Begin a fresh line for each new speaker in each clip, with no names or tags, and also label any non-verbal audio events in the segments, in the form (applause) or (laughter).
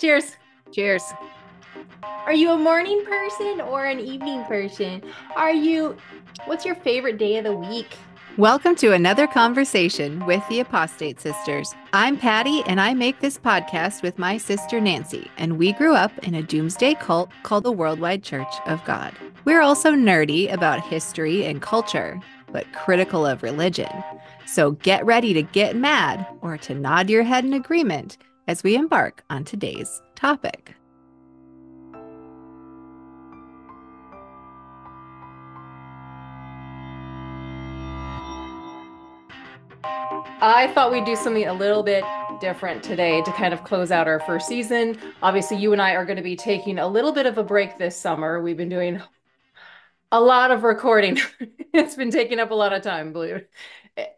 Cheers.
Cheers.
Are you a morning person or an evening person? Are you, what's your favorite day of the week?
Welcome to another conversation with the Apostate Sisters. I'm Patti, and I make this podcast with my sister Nancy, and we grew up in a doomsday cult called the Worldwide Church of God. We're also nerdy about history and culture, but critical of religion. So get ready to get mad or to nod your head in agreement as we embark on today's topic.
I thought we'd do something a little bit different today to kind of close out our first season. Obviously, you and I are going to be taking a little bit of a break this summer. We've been doing a lot of recording. (laughs) it's been taking up a lot of time, believe it.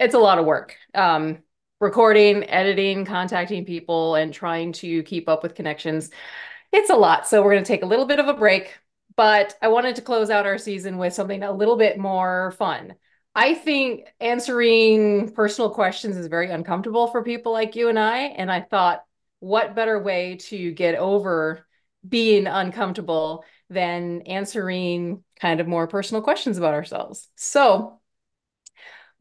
It's a lot of work. Um, recording, editing, contacting people, and trying to keep up with connections. It's a lot. So we're going to take a little bit of a break, but I wanted to close out our season with something a little bit more fun. I think answering personal questions is very uncomfortable for people like you and I. And I thought, what better way to get over being uncomfortable than answering kind of more personal questions about ourselves? So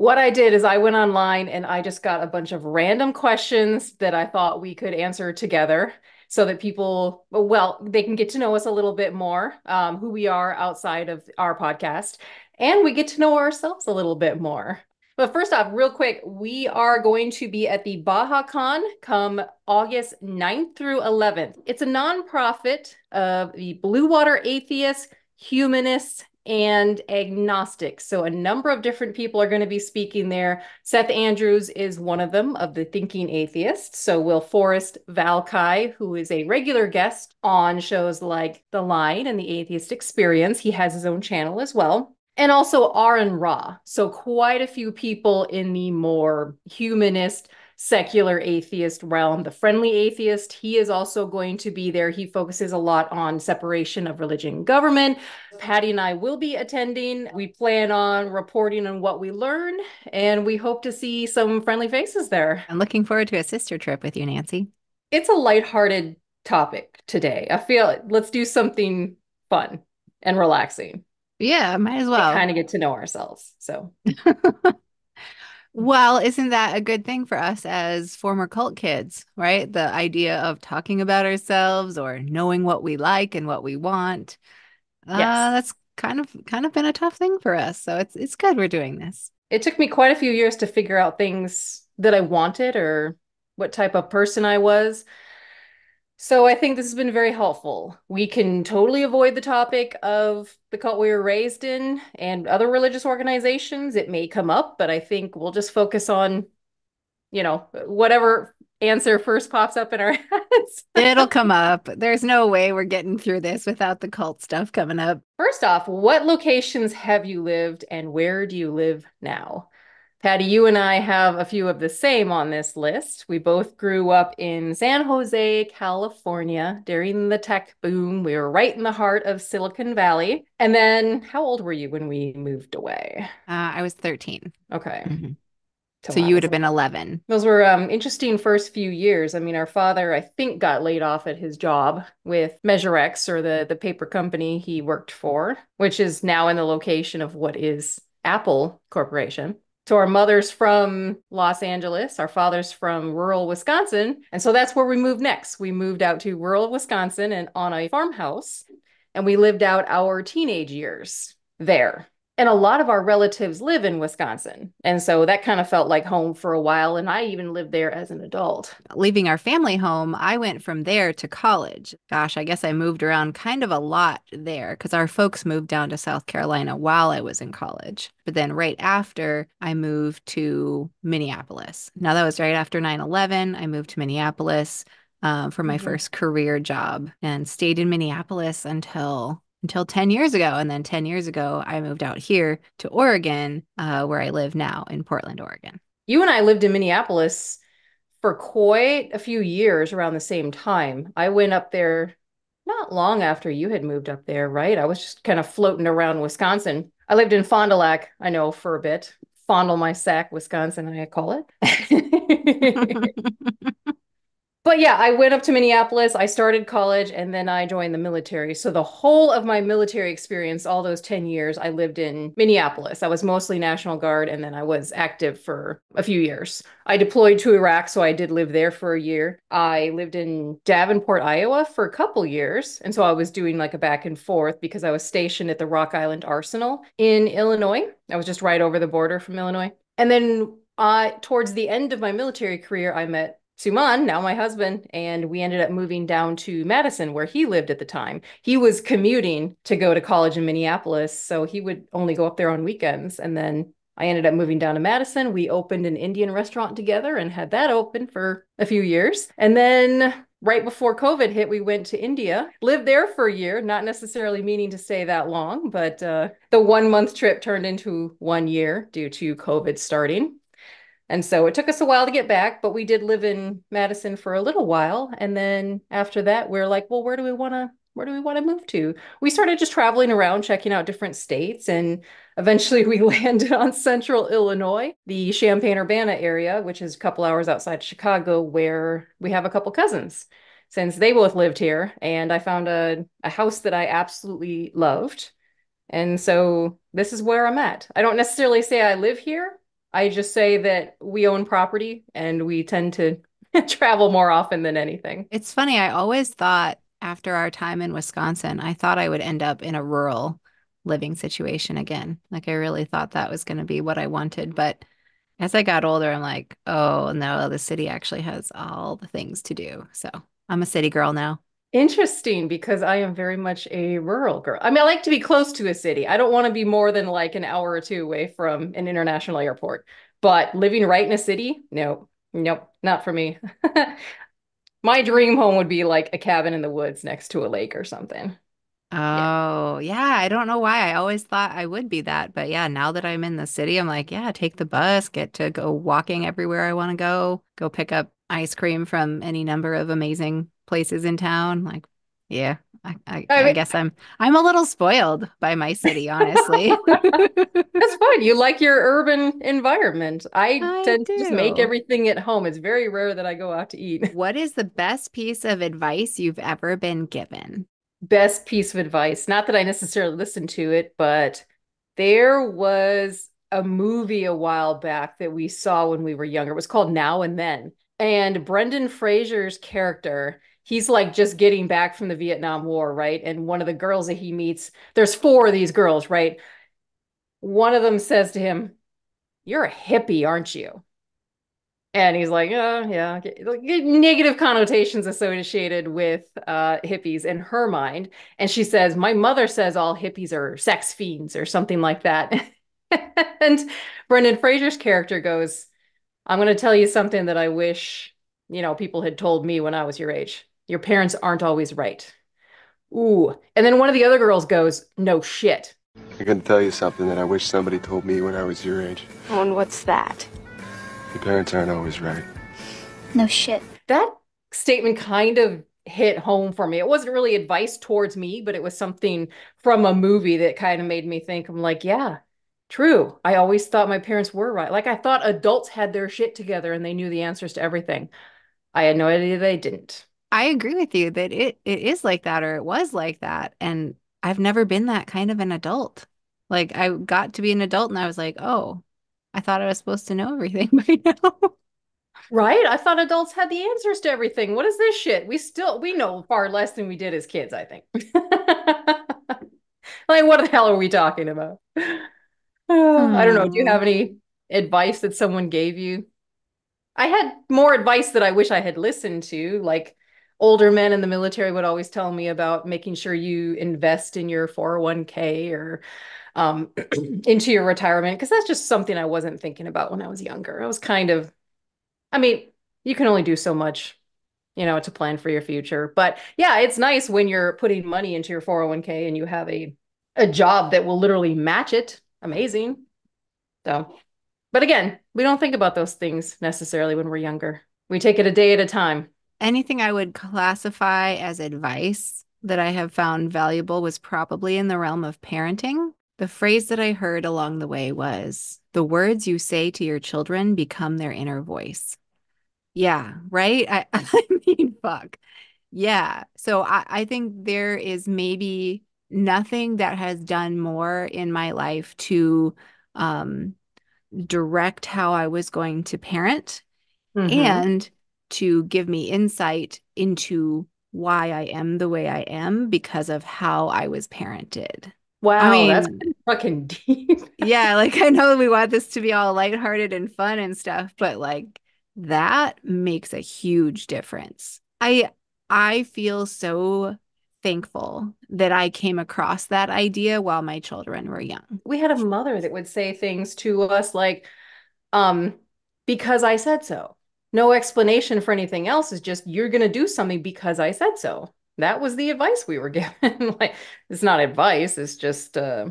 what I did is I went online and I just got a bunch of random questions that I thought we could answer together so that people, well, they can get to know us a little bit more, um, who we are outside of our podcast, and we get to know ourselves a little bit more. But first off, real quick, we are going to be at the Baja Con come August 9th through 11th. It's a nonprofit of the Blue Water Atheists, Humanists, and agnostics. So a number of different people are going to be speaking there. Seth Andrews is one of them of the Thinking Atheist. So Will Forrest Valkai, who is a regular guest on shows like The Line and The Atheist Experience, he has his own channel as well. And also Aron Ra. So quite a few people in the more humanist secular atheist realm, the friendly atheist. He is also going to be there. He focuses a lot on separation of religion and government. Patti and I will be attending. We plan on reporting on what we learn, and we hope to see some friendly faces there.
I'm looking forward to a sister trip with you, Nancy.
It's a lighthearted topic today. I feel let's do something fun and relaxing.
Yeah, might as well.
Kind of get to know ourselves. So (laughs)
Well, isn't that a good thing for us as former cult kids, right? The idea of talking about ourselves or knowing what we like and what we want. Uh, yes. Uh, that's kind of kind of been a tough thing for us. So it's it's good we're doing this.
It took me quite a few years to figure out things that I wanted or what type of person I was. So I think this has been very helpful. We can totally avoid the topic of the cult we were raised in and other religious organizations. It may come up, but I think we'll just focus on, you know, whatever answer first pops up in our (laughs) heads.
It'll come up. There's no way we're getting through this without the cult stuff coming up.
First off, what locations have you lived and where do you live now? Patti, you and I have a few of the same on this list. We both grew up in San Jose, California during the tech boom. We were right in the heart of Silicon Valley. And then, how old were you when we moved away?
Uh, I was 13.
Okay. Mm-hmm.
So, you would have been 11.
Those were um, interesting first few years. I mean, our father, I think, got laid off at his job with MeasureX or the, the paper company he worked for, which is now in the location of what is Apple Corporation. So our mother's from Los Angeles, our father's from rural Wisconsin. And so that's where we moved next. We moved out to rural Wisconsin and on a farmhouse, and we lived out our teenage years there and a lot of our relatives live in Wisconsin. And so that kind of felt like home for a while. And I even lived there as an adult.
Leaving our family home, I went from there to college. Gosh, I guess I moved around kind of a lot there because our folks moved down to South Carolina while I was in college. But then right after, I moved to Minneapolis. Now, that was right after 9 11. I moved to Minneapolis. Um, for my mm-hmm. first career job and stayed in Minneapolis until until 10 years ago. And then 10 years ago, I moved out here to Oregon, uh, where I live now in Portland, Oregon.
You and I lived in Minneapolis for quite a few years around the same time. I went up there not long after you had moved up there, right? I was just kind of floating around Wisconsin. I lived in Fond du Lac, I know, for a bit. Fondle my sack, Wisconsin, I call it. (laughs) (laughs) (laughs) but yeah, I went up to Minneapolis. I started college and then I joined the military. So the whole of my military experience, all those 10 years, I lived in Minneapolis. I was mostly National Guard and then I was active for a few years. I deployed to Iraq, so I did live there for a year. I lived in Davenport, Iowa for a couple years. And so I was doing like a back and forth because I was stationed at the Rock Island Arsenal in Illinois. I was just right over the border from Illinois. And then uh, towards the end of my military career, I met Suman, now my husband, and we ended up moving down to Madison, where he lived at the time. He was commuting to go to college in Minneapolis, so he would only go up there on weekends. And then I ended up moving down to Madison. We opened an Indian restaurant together and had that open for a few years. And then right before COVID hit, we went to India, lived there for a year, not necessarily meaning to stay that long, but uh, the one month trip turned into one year due to COVID starting. And so it took us a while to get back, but we did live in Madison for a little while. And then after that, we're like, well, where do we want to where do we want to move to? We started just traveling around, checking out different states, and eventually (laughs) we landed on central Illinois, the Champaign Urbana area, which is a couple hours outside of Chicago, where we have a couple cousins since they both lived here. And I found a, a house that I absolutely loved. And so this is where I'm at. I don't necessarily say I live here, I just say that we own property and we tend to (laughs) travel more often than anything.
It's funny. I always thought after our time in Wisconsin, I thought I would end up in a rural living situation again. Like I really thought that was going to be what I wanted. But as I got older, I'm like, oh no, the city actually has all the things to do. So I'm a city girl now.
Interesting because I am very much a rural girl. I mean, I like to be close to a city. I don't want to be more than like an hour or two away from an international airport. But living right in a city, no, nope, not for me. (laughs) My dream home would be like a cabin in the woods next to a lake or something.
Oh, yeah. yeah. I don't know why. I always thought I would be that. But yeah, now that I'm in the city, I'm like, yeah, take the bus, get to go walking everywhere I want to go, go pick up ice cream from any number of amazing places in town. Like, yeah, I, I, I, I guess I'm I'm a little spoiled by my city, honestly. (laughs)
That's fine. You like your urban environment. I, I tend do. to just make everything at home. It's very rare that I go out to eat. (laughs)
What is the best piece of advice you've ever been given?
Best piece of advice. Not that I necessarily listened to it, but there was a movie a while back that we saw when we were younger. It was called Now and Then. And Brendan Fraser's character he's like just getting back from the Vietnam War, right? And one of the girls that he meets, there's four of these girls, right? One of them says to him, You're a hippie, aren't you? And he's like, oh, yeah, negative connotations associated with uh, hippies in her mind. And she says, My mother says all hippies are sex fiends or something like that. (laughs) and Brendan Fraser's character goes, I'm going to tell you something that I wish, you know, people had told me when I was your age. Your parents aren't always right. Ooh. And then one of the other girls goes, No shit.
I'm going to tell you something that I wish somebody told me when I was your age.
Oh, and what's that?
Your parents aren't always right.
No shit.
That statement kind of hit home for me. It wasn't really advice towards me, but it was something from a movie that kind of made me think, I'm like, yeah, true. I always thought my parents were right. Like I thought adults had their shit together and they knew the answers to everything. I had no idea they didn't.
I agree with you that it it is like that or it was like that. And I've never been that kind of an adult. Like I got to be an adult and I was like, oh, I thought I was supposed to know everything (laughs) by now.
Right? I thought adults had the answers to everything. What is this shit? We still we know far less than we did as kids, I think. (laughs) like what the hell are we talking about? (sighs) I don't know. Do you have any advice that someone gave you? I had more advice that I wish I had listened to, like older men in the military would always tell me about making sure you invest in your 401k or um, (clears throat) into your retirement because that's just something I wasn't thinking about when I was younger. I was kind of, I mean, you can only do so much, you know, to plan for your future. But yeah, it's nice when you're putting money into your 401k and you have a a job that will literally match it. Amazing. So, but again, we don't think about those things necessarily when we're younger. We take it a day at a time
anything I would classify as advice that I have found valuable was probably in the realm of parenting. The phrase that I heard along the way was the words you say to your children become their inner voice. Yeah, right? I, (laughs) I mean, fuck. Yeah. So I, I think there is maybe nothing that has done more in my life to um, direct how I was going to parent
Mhm.
and to give me insight into why I am the way I am because of how I was parented.
Wow, that's
mean-
pretty fucking (laughs) deep.
Yeah, like I know we want this to be all lighthearted and fun and stuff, but like that makes a huge difference. I I feel so thankful that I came across that idea while my children were young.
We had a mother that would say things to us like, um, because I said so. No explanation for anything else. Is just you're gonna do something because I said so. That was the advice we were (laughs) given. Like, it's not advice, it's just uh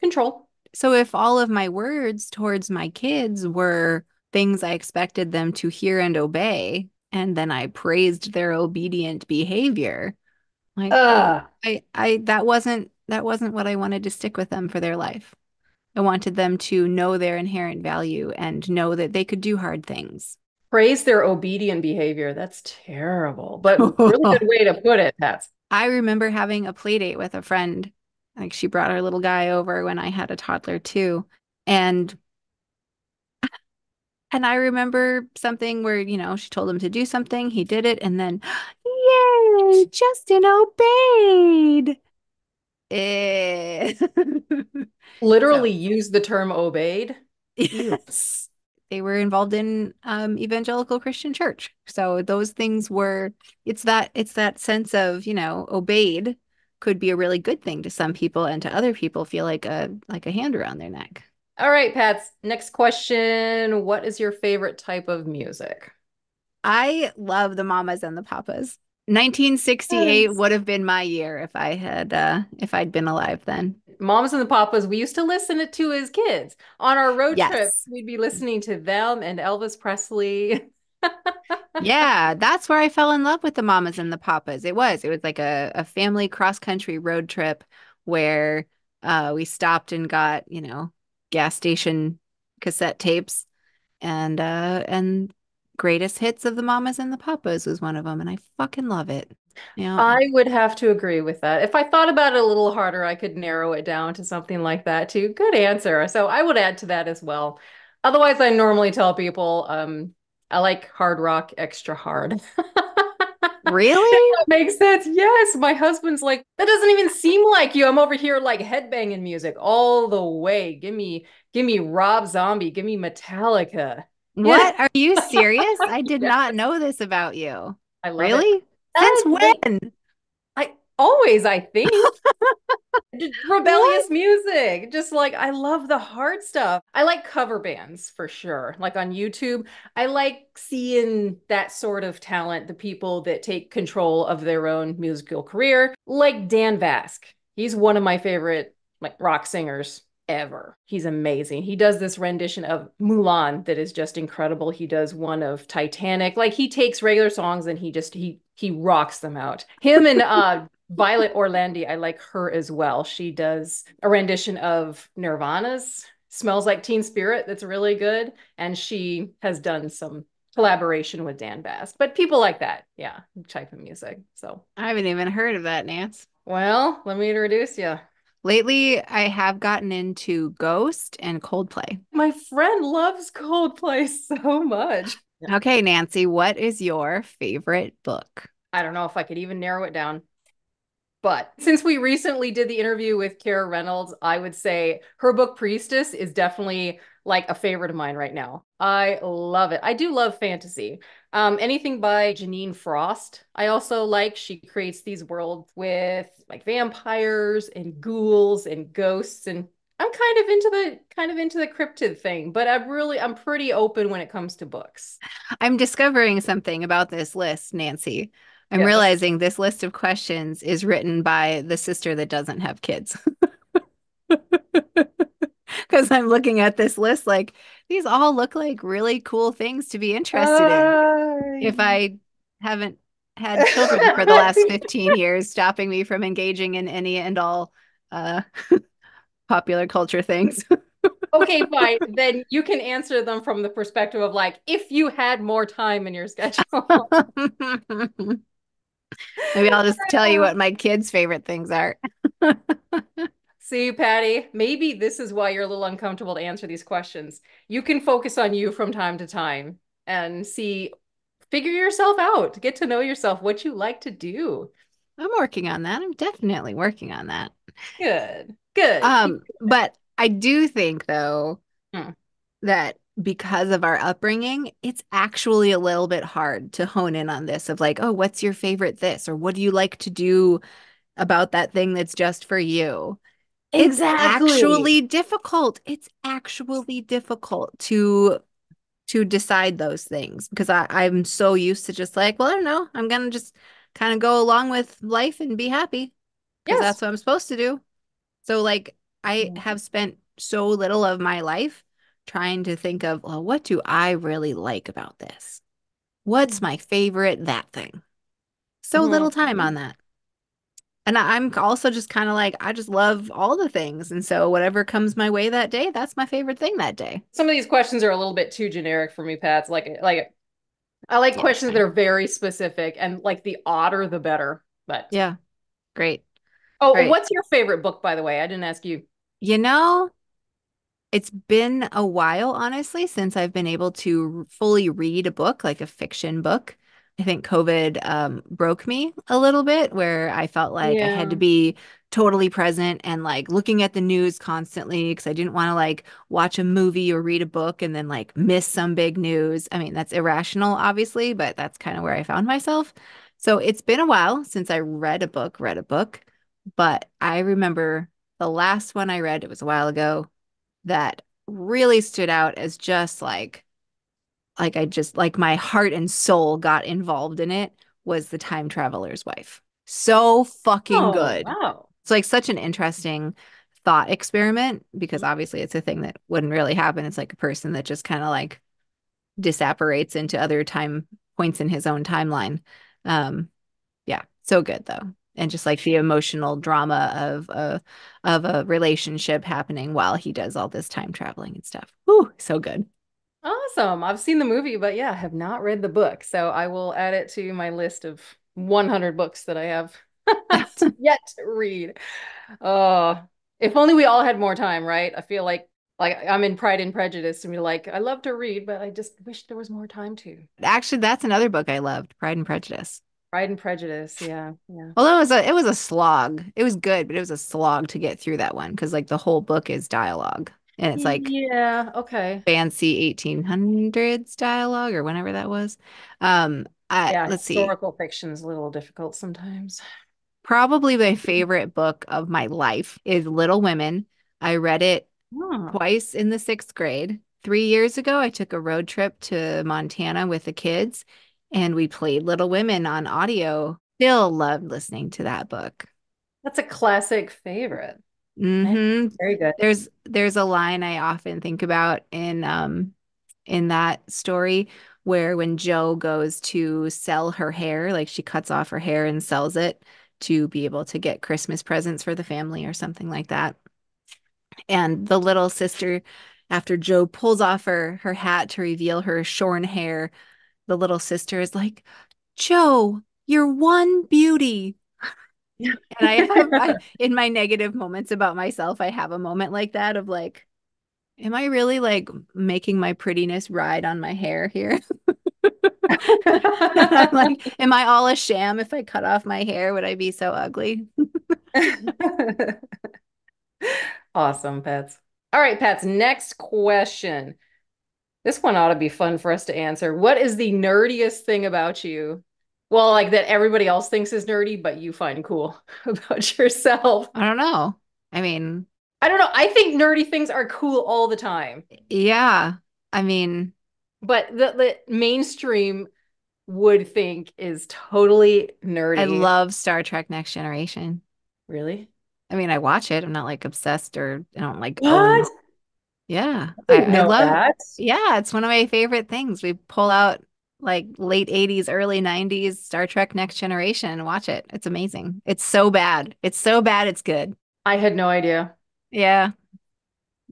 control.
So if all of my words towards my kids were things I expected them to hear and obey, and then I praised their obedient behavior, like
Ugh.
I I that wasn't that wasn't what I wanted to stick with them for their life. I wanted them to know their inherent value and know that they could do hard things.
Praise their obedient behavior. That's terrible, but really (laughs) good way to put it, That's
I remember having a play date with a friend. Like she brought her little guy over when I had a toddler too. And (sighs) and I remember something where, you know, she told him to do something, he did it, and then yay, Justin obeyed. Eh. (laughs)
Literally use the term obeyed.
Yes. They were involved in um, evangelical Christian church. So those things were, it's that, it's that sense of, you know, obeyed could be a really good thing to some people and to other people feel like a like a hand around their neck.
All right, Pats. Next question. What is your favorite type of music?
I love the mamas and the papas. 1968
Yes.
would have been my year if I had uh if I'd been alive then.
Moms and the Papas, we used to listen it to as kids. On our road
Yes.
trips, we'd be listening to them and Elvis Presley. (laughs)
Yeah, that's where I fell in love with the mamas and the papas. It was. It was like a, a family cross-country road trip where uh, we stopped and got, you know, gas station cassette tapes and uh and greatest hits of the mamas and the papas was one of them and I fucking love it. Yeah.
I would have to agree with that. If I thought about it a little harder, I could narrow it down to something like that too. Good answer. So I would add to that as well. Otherwise, I normally tell people um, I like hard rock extra hard. (laughs)
Really?
That makes sense. Yes, my husband's like, that doesn't even seem like you. I'm over here like headbanging music all the way. Give me, give me Rob Zombie, give me Metallica.
What? Are you serious? I (laughs) did not know this about you.
I it.
Really?
Uh,
Since when?
I always, I think. (laughs) Rebellious music. Just like I love the hard stuff. I like cover bands for sure. Like on YouTube, I like seeing that sort of talent, the people that take control of their own musical career, like Dan Vasc. He's one of my favorite like rock singers ever. He's amazing. He does this rendition of Mulan that is just incredible. He does one of Titanic. Like he takes regular songs and he just he he rocks them out. Him and uh (laughs) Violet Orlandi, I like her as well. She does a rendition of Nirvana's Smells Like Teen Spirit that's really good. And she has done some collaboration with Dan Vasc. But people like that, yeah, type of music. So,
I haven't even heard of that, Nance.
well, let me introduce you.
Lately, I have gotten into Ghost and Coldplay.
My friend loves Coldplay (laughs) so much.
Okay, Nancy, what is your favorite book?
I don't know if I could even narrow it down. But since we recently did the interview with Kara Reynolds, I would say her book Priestess is definitely like a favorite of mine right now. I love it. I do love fantasy. Um, anything by Jeaniene Frost, I also like. She creates these worlds with like vampires and ghouls and ghosts, and I'm kind of into the kind of into the cryptid thing, but I'm really I'm pretty open when it comes to books.
I'm discovering something about this list, Nancy. I'm realizing this list of questions is written by the sister that doesn't have kids. (laughs) Because I'm looking at this list like these all look like really cool things to be interested in. If I haven't had children for the last (laughs) 15 years, stopping me from engaging in any and all uh, (laughs) popular culture things. (laughs)
Okay, fine. Then you can answer them from the perspective of like, if you had more time in your schedule.
Maybe I'll just tell you what my kids' favorite things are.
See, Patti, maybe this is why you're a little uncomfortable to answer these questions. You can focus on you from time to time and see, figure yourself out, get to know yourself, what you like to do.
I'm working on that. I'm definitely working on that.
Good, good.
Um, but I do think though
Hmm.
that because of our upbringing, it's actually a little bit hard to hone in on this of like, oh, what's your favorite this? Or what do you like to do about that thing that's just for you? It's actually difficult. It's actually difficult to to decide those things because I, I'm so used to just like, well, I don't know. I'm gonna just kind of go along with life and be happy because
Yes.
that's what I'm supposed to do. So like I have spent so little of my life trying to think of, well, what do I really like about this? What's
Mhm.
my favorite that thing? So little time
Mhm.
on that. And I'm also just kind of like, I just love all the things. And so whatever comes my way that day, that's my favorite thing that day.
Some of these questions are a little bit too generic for me, Pat. Like, like I like
Yeah,
questions that are very specific and like the odder the better. But
Yeah. Great.
oh,
Right.
what's your favorite book, by the way? I didn't ask you.
You know, it's been a while, honestly, since I've been able to fully read a book, like a fiction book. I think COVID um, broke me a little bit, where I felt like I had to be totally present and like looking at the news constantly because I didn't want to like watch a movie or read a book and then like miss some big news. I mean, that's irrational, obviously, but that's kind of where I found myself. So it's been a while since I read a book, read a book, but I remember the last one I read, it was a while ago, that really stood out as just like like I just like my heart and soul got involved in it was The Time Traveler's Wife. So fucking
Oh,
good.
wow.
It's like such an interesting thought experiment because obviously it's a thing that wouldn't really happen. It's like a person that just kind of like disapparates into other time points in his own timeline. Um, yeah, so good though. And just like the emotional drama of a of a relationship happening while he does all this time traveling and stuff. Ooh, so good.
Awesome. I've seen the movie, but yeah, I have not read the book. So I will add it to my list of 100 books that I have (laughs) (laughs) yet to read. Oh, if only we all had more time, right? I feel like like I'm in Pride and Prejudice and we're like, I love to read, but I just wish there was more time to.
Actually, that's another book I loved, Pride and Prejudice.
Pride and Prejudice, yeah, yeah.
Although it was a it was a slog. It was good, but it was a slog to get through that one because like the whole book is dialogue. And it's like
yeah, okay.
fancy 1800s dialogue or whenever that was. Um, I,
Yeah,
let's see.
historical fiction's a little difficult sometimes.
Probably my (laughs) favorite book of my life is Little Women. I read it twice in the sixth grade. Three years ago, I took a road trip to Montana with the kids and we played Little Women on audio. Still loved listening to that book.
That's a classic favorite.
Hmm
Very good.
There's there's a line I often think about in um in that story where when Jo goes to sell her hair, like she cuts off her hair and sells it to be able to get Christmas presents for the family or something like that. And the little sister, after Jo pulls off her her hat to reveal her shorn hair, the little sister is like, Jo, you're one beauty. And I have I, (laughs) in my negative moments about myself, I have a moment like that of like, am I really like making my prettiness ride on my hair here? (laughs) Like, am I all a sham if I cut off my hair? Would I be so ugly?
Awesome, Pets. All right, Pets, next question. This one ought to be fun for us to answer. What is the nerdiest thing about you? Well, like that everybody else thinks is nerdy, but you find cool (laughs) about yourself.
I don't know. I mean,
I don't know. I think nerdy things are cool all the time,
yeah. I mean,
but the, the mainstream would think is totally nerdy.
I love Star Trek Next Generation.
Really?
I mean, I watch it. I'm not like obsessed or I don't like own.
What?
Yeah.
I
I, I love
that.
Yeah, it's one of my favorite things. We pull out like late 80s, early 90s Star Trek Next Generation watch it. It's amazing. It's so bad. It's so bad it's good.
I had no idea.
Yeah.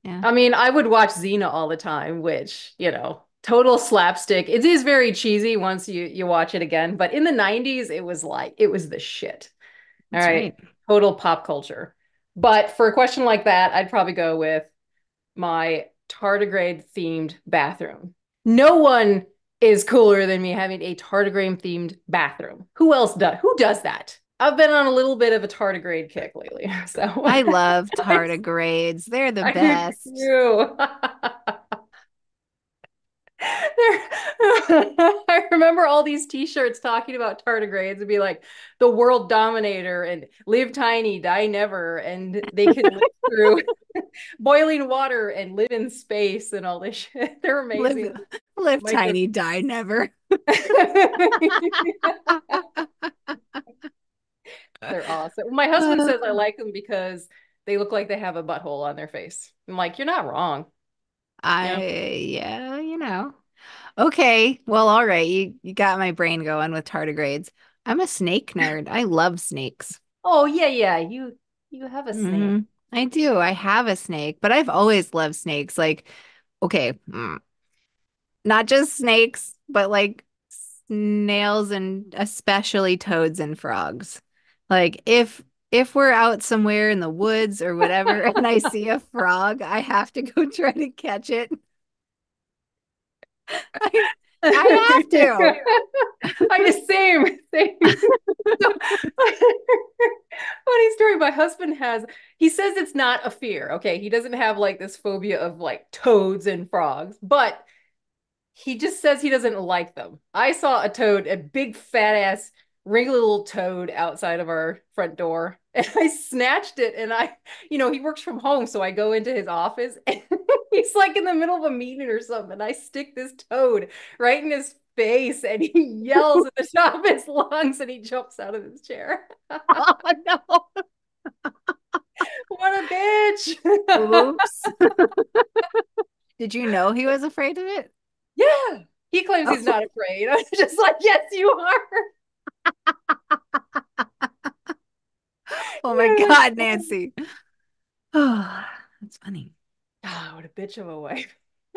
Yeah.
I mean, I would watch Xena all the time, which, you know, total slapstick. It is very cheesy once you you watch it again, but in the 90s it was like it was the shit. All
That's
right. Total pop culture. But for a question like that, I'd probably go with my tardigrade themed bathroom. No one is cooler than me having a tardigrade themed bathroom. Who else does who does that? I've been on a little bit of a tardigrade kick lately. (laughs) So
I love (laughs) tardigrades. They're the
I
best. (laughs)
I remember all these t-shirts talking about tardigrades and be like the world dominator and live tiny, die never, and they can live (laughs) through boiling water and live in space and all this shit. (laughs) They're amazing.
Live, live tiny, die never. (laughs)
They're awesome. My husband says I (sighs) like them because they look like they have a butthole on their face. I'm like, you're not wrong.
I yeah, you know. Okay, well, all right. You you got my brain going with tardigrades. I'm a snake nerd. I love snakes.
Oh yeah, yeah. You you have a snake.
Mhm. I do. I have a snake, but I've always loved snakes. Like, okay, mm, not just snakes, but like snails and especially toads and frogs. Like if if we're out somewhere in the woods or whatever (laughs) and I see a frog, I have to go (laughs) try to catch it. I, I have to. (laughs)
I just same same. (laughs) Funny story. My husband has. He says it's not a fear. Okay, he doesn't have like this phobia of like toads and frogs, but he just says he doesn't like them. I saw a toad, a big fat ass wrinkly little toad outside of our front door, (laughs) and I snatched it. And I, you know, he works from home, so I go into his office, and (laughs) he's like in the middle of a meeting or something. And I stick this toad right in his face, and he yells at the (laughs) top of his lungs, and he jumps out of his chair.
Oh no. (laughs)
what a bitch!
Oops. Did you know he was afraid of it?
yeah, he claims he's oh. not afraid. I'm just like, yes, you are.
Oh my God, Nancy. Oh, (sighs) that's funny.
Oh, (sighs) what a bitch of a wife. (laughs)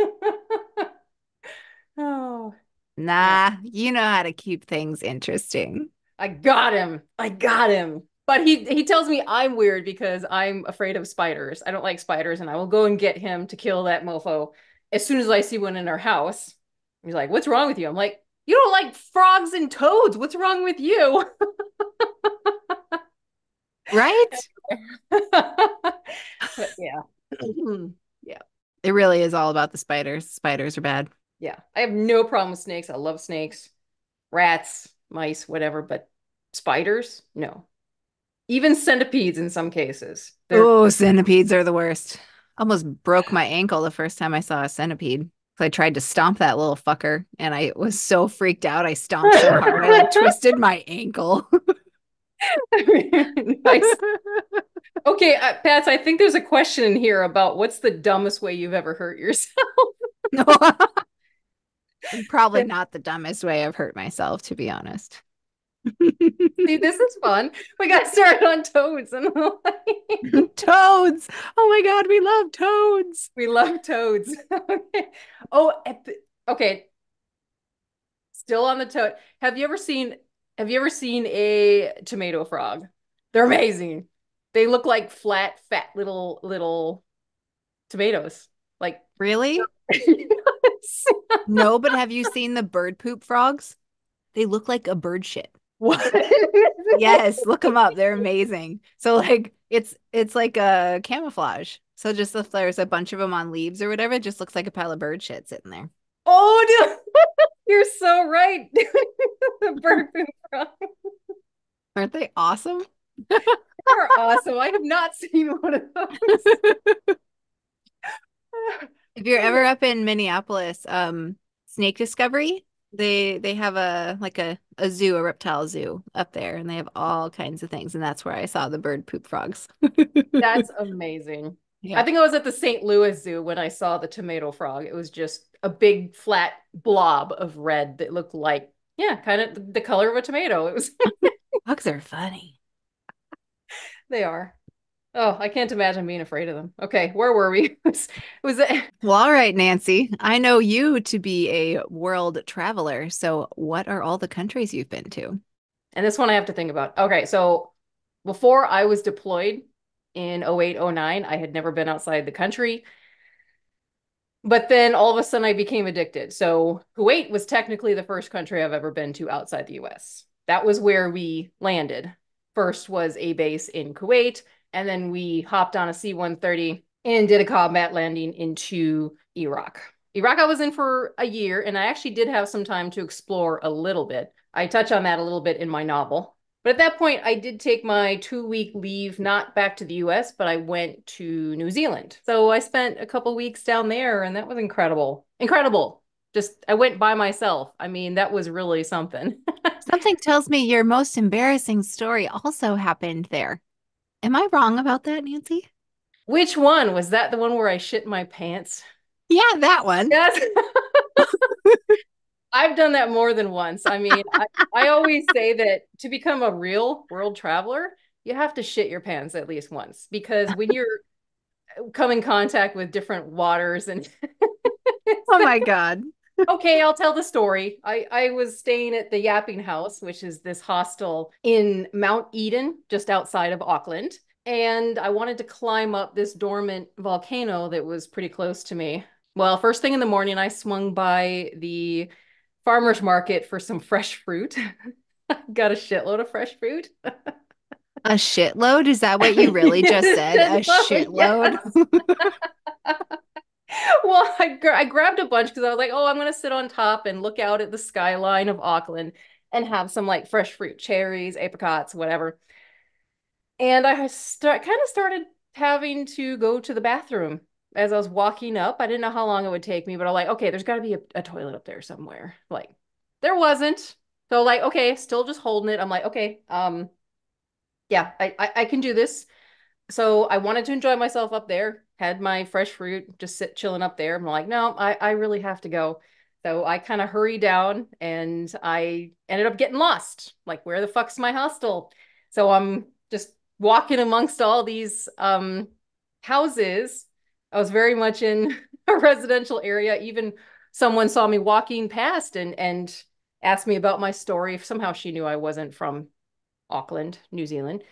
oh,
Nah, you know how to keep things interesting.
I got him. I got him. But he he tells me I'm weird because I'm afraid of spiders. I don't like spiders, and I will go and get him to kill that mofo as soon as I see one in our house. He's like, "What's wrong with you?" I'm like, "You don't like frogs and toads. What's wrong with you?"
Right? (laughs)
but yeah. (clears throat) (laughs)
It really is all about the spiders. Spiders are bad.
Yeah, I have no problem with snakes. I love snakes, rats, mice, whatever, but spiders, no. Even centipedes in some cases. They're
Oh, centipedes are the worst. Almost broke my ankle the first time I saw a centipede. I tried to stomp that little fucker and I was so freaked out. I stomped so hard I like (laughs) twisted my ankle. (laughs) (laughs)
nice. Okay, uh, Pats, I think there's a question in here about what's the dumbest way you've ever hurt yourself. (laughs) (laughs)
Probably not the dumbest way I've hurt myself, to be honest.
See, this is fun. We got started on toads and (laughs)
toads. Oh my God, we love toads.
we love toads. okay. Oh, okay. Still on the toad. Have you ever seen have you ever seen a tomato frog? They're amazing. They look like flat, fat little little tomatoes. Like
Really? (laughs) No, but have you seen the bird poop frogs? They look like a bird shit.
what?
Yes, look them up. They're amazing. So like it's it's like a camouflage. So just if there's a bunch of them on leaves or whatever, it just looks like a pile of bird shit sitting there.
Oh, no. (laughs) You're so right. (laughs) the bird poop frog.
Aren't they awesome?
They're awesome. I have not seen one of those.
If you're (laughs) ever up in Minneapolis, um, Snake Discovery, they they have a like a, a zoo, a reptile zoo up there, and they have all kinds of things, and that's where I saw the bird poop frogs. (laughs)
That's amazing.
Yeah.
I think I was at the St. Louis Zoo when I saw the tomato frog. It was just a big flat blob of red that looked like, yeah, kind of the color of a tomato. It was (laughs)
Frogs are funny.
They are. Oh, I can't imagine being afraid of them. Okay, where were we? (laughs) was, was it? (laughs)
Well, all right, Nancy. I know you to be a world traveler. So, what are all the countries you've been to?
And this one I have to think about. Okay, so before I was deployed in 08, 09, I had never been outside the country. But then all of a sudden I became addicted. So Kuwait was technically the first country I've ever been to outside the US. That was where we landed. First was a base in Kuwait, and then we hopped on a C 130 and did a combat landing into Iraq. Iraq, I was in for a year, and I actually did have some time to explore a little bit. I touch on that a little bit in my novel. But at that point, I did take my two week leave, not back to the US, but I went to New Zealand. So I spent a couple weeks down there, and that was incredible. Incredible. Just, I went by myself. I mean, that was really something. (laughs)
Something tells me your most embarrassing story also happened there. Am I wrong about that, Nancy?
Which one? Was that the one where I shit my pants?
Yeah, that one.
Yes. (laughs) I've done that more than once. I mean, I, I always say that to become a real world traveler, you have to shit your pants at least once because when you're uh, come in contact with different waters and (laughs)
oh my god
okay i'll tell the story i i was staying at the yapping house which is this hostel in mount eden just outside of auckland and i wanted to climb up this dormant volcano that was pretty close to me well first thing in the morning i swung by the farmer's market for some fresh fruit. (laughs) Got a shitload of fresh fruit.
a shitload? Is that what you really (laughs) just said? a shitload? (laughs) (laughs)
well, I, I grabbed a bunch because I was like, oh, I'm going to sit on top and look out at the skyline of Auckland and have some like fresh fruit, cherries, apricots, whatever. And I kind of started having to go to the bathroom as I was walking up. I didn't know how long it would take me, but I'm like, okay, there's got to be a, a, toilet up there somewhere. Like, there wasn't. So like, okay, still just holding it. I'm like, okay, um, yeah, I, I, I can do this. So I wanted to enjoy myself up there. Had my fresh fruit, just sit chilling up there. I'm like, no, I, I really have to go. So I kind of hurried down and I ended up getting lost. Like, where the fuck's my hostel? So I'm just walking amongst all these um houses I was very much in (laughs) a residential area. Even someone saw me walking past and and asked me about my story. Somehow she knew I wasn't from Auckland, New Zealand.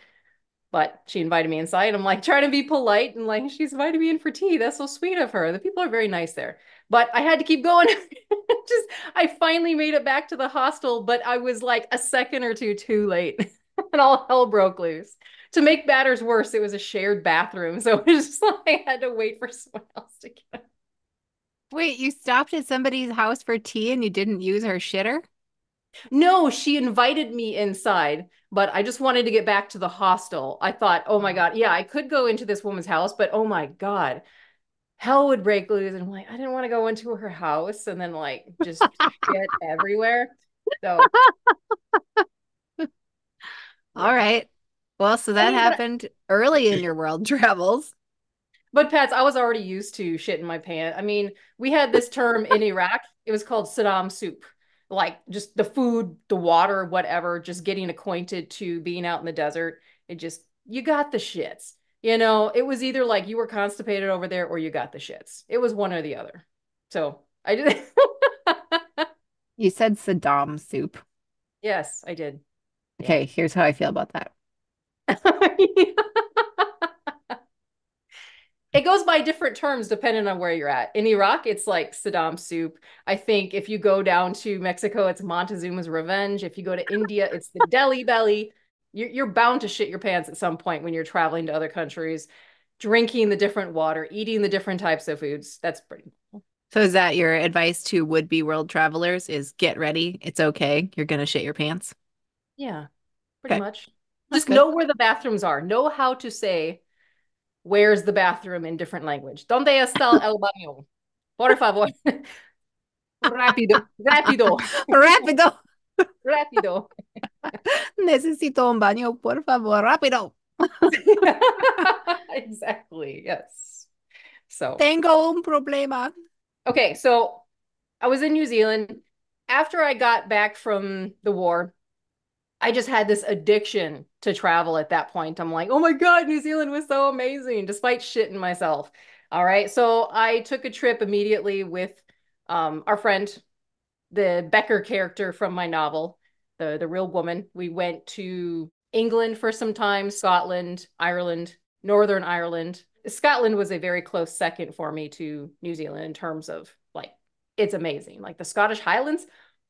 But she invited me inside. I'm like trying to be polite and like she's invited me in for tea. That's so sweet of her. The people are very nice there. But I had to keep going. (laughs) Just I finally made it back to the hostel, but I was like a second or two too late. (laughs) and all hell broke loose to make matters worse, it was a shared bathroom. So it was just (laughs) like I had to wait for someone else to get. Up.
Wait, you stopped at somebody's house for tea and you didn't use her shitter?
No, she invited me inside, but I just wanted to get back to the hostel. I thought, oh my mm-hmm. God, yeah, I could go into this woman's house, but oh my God, hell would break loose. And I'm like, I didn't want to go into her house and then like just (laughs) get everywhere. So, (laughs)
all right. Well, so that happened early in your world (laughs) travels.
But Pats, I was already used to shit in my pants. I mean, we had this term in Iraq. It was called Saddam soup. Like just the food, the water, whatever, just getting acquainted to being out in the desert. It just you got the shits. You know, it was either like you were constipated over there or you got the shits. It was one or the other. So I did. (laughs)
you said Saddam soup.
Yes, I did.
Okay, yeah. here's how I feel about that. (laughs)
it goes by different terms depending on where you're at. In Iraq, it's like Saddam soup. I think if you go down to Mexico, it's Montezuma's revenge. If you go to India, it's the Delhi belly. You're, you're bound to shit your pants at some point when you're traveling to other countries, drinking the different water, eating the different types of foods. That's pretty cool.
So is that your advice to would-be world travelers is get ready. It's okay. You're going to shit your pants.
Yeah, pretty okay. much. Just know where the bathrooms are. Know how to say where's the bathroom in different language. ¿Dónde está el baño? Por favor. (laughs) rápido, rápido.
Rápido.
rápido.
Necesito un baño, por favor, rápido. (laughs)
exactly. Yes. So
tengo un problema.
Okay, so I was in New Zealand after I got back from the war I just had this addiction to travel at that point. I'm like, oh my God, New Zealand was so amazing, despite shitting myself. All right. So I took a trip immediately with um, our friend, the Becker character from my novel, the, the real woman. We went to England for some time, Scotland, Ireland, Northern Ireland. Scotland was a very close second for me to New Zealand in terms of like, it's amazing. Like the Scottish Highlands,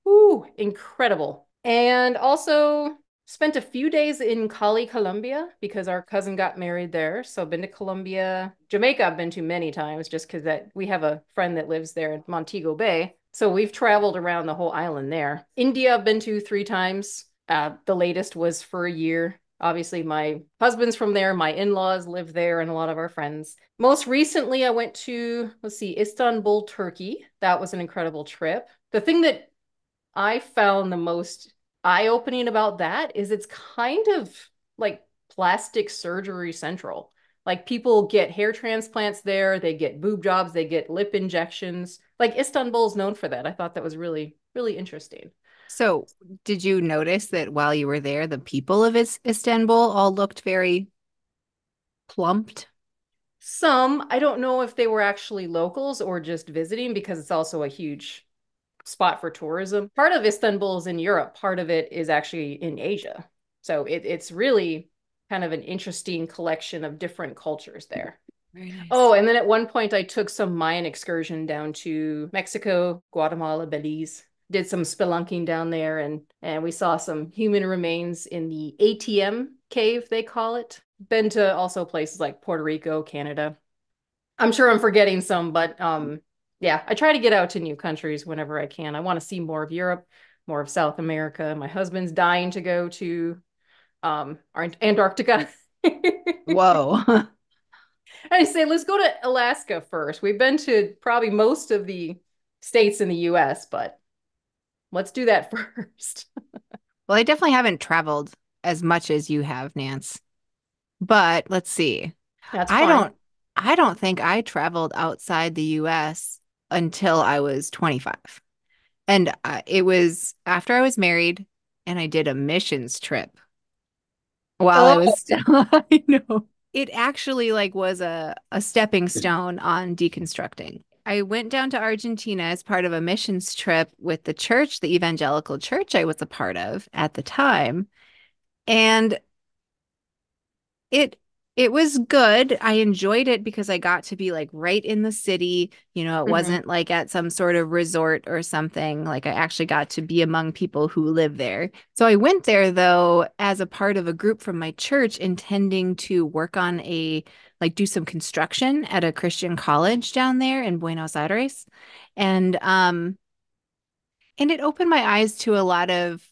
ooh, incredible. And also spent a few days in Cali, Colombia, because our cousin got married there. So been to Colombia, Jamaica. I've been to many times, just because that we have a friend that lives there in Montego Bay. So we've traveled around the whole island there. India, I've been to three times. Uh, the latest was for a year. Obviously, my husband's from there. My in laws live there, and a lot of our friends. Most recently, I went to, let's see, Istanbul, Turkey. That was an incredible trip. The thing that I found the most eye opening about that is it's kind of like plastic surgery central. Like people get hair transplants there, they get boob jobs, they get lip injections. Like Istanbul's known for that. I thought that was really, really interesting.
So, did you notice that while you were there, the people of Istanbul all looked very plumped?
Some, I don't know if they were actually locals or just visiting because it's also a huge spot for tourism. Part of Istanbul is in Europe, part of it is actually in Asia. So it, it's really kind of an interesting collection of different cultures there. Nice. Oh, and then at one point I took some Mayan excursion down to Mexico, Guatemala, Belize. Did some spelunking down there and and we saw some human remains in the ATM cave they call it. Been to also places like Puerto Rico, Canada. I'm sure I'm forgetting some, but um yeah, I try to get out to new countries whenever I can. I want to see more of Europe, more of South America. My husband's dying to go to um Antarctica.
Whoa. (laughs)
I say let's go to Alaska first. We've been to probably most of the states in the US, but let's do that (laughs) first.
well, I definitely haven't traveled as much as you have, Nance. But let's see. That's I don't I don't think I traveled outside the US until I was 25. And uh, it was after I was married and I did a missions trip while oh. I was still, (laughs) I know. It actually like was a, a stepping stone on deconstructing. I went down to Argentina as part of a missions trip with the church, the evangelical church I was a part of at the time. And it it was good. I enjoyed it because I got to be like right in the city. You know, it mm-hmm. wasn't like at some sort of resort or something. Like I actually got to be among people who live there. So I went there though as a part of a group from my church intending to work on a like do some construction at a Christian college down there in Buenos Aires. And um and it opened my eyes to a lot of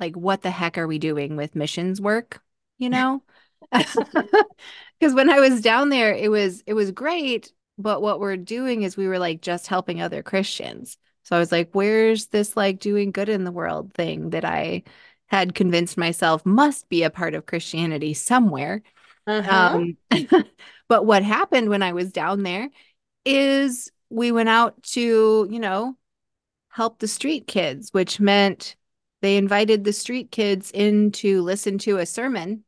like what the heck are we doing with missions work, you (laughs) know? (laughs) because when I was down there, it was it was great. But what we're doing is we were like just helping other Christians. So I was like, where's this like doing good in the world thing that I had convinced myself must be a part of Christianity somewhere. Uh-huh. Um, (laughs) but what happened when I was down there is we went out to, you know, help the street kids, which meant they invited the street kids in to listen to a sermon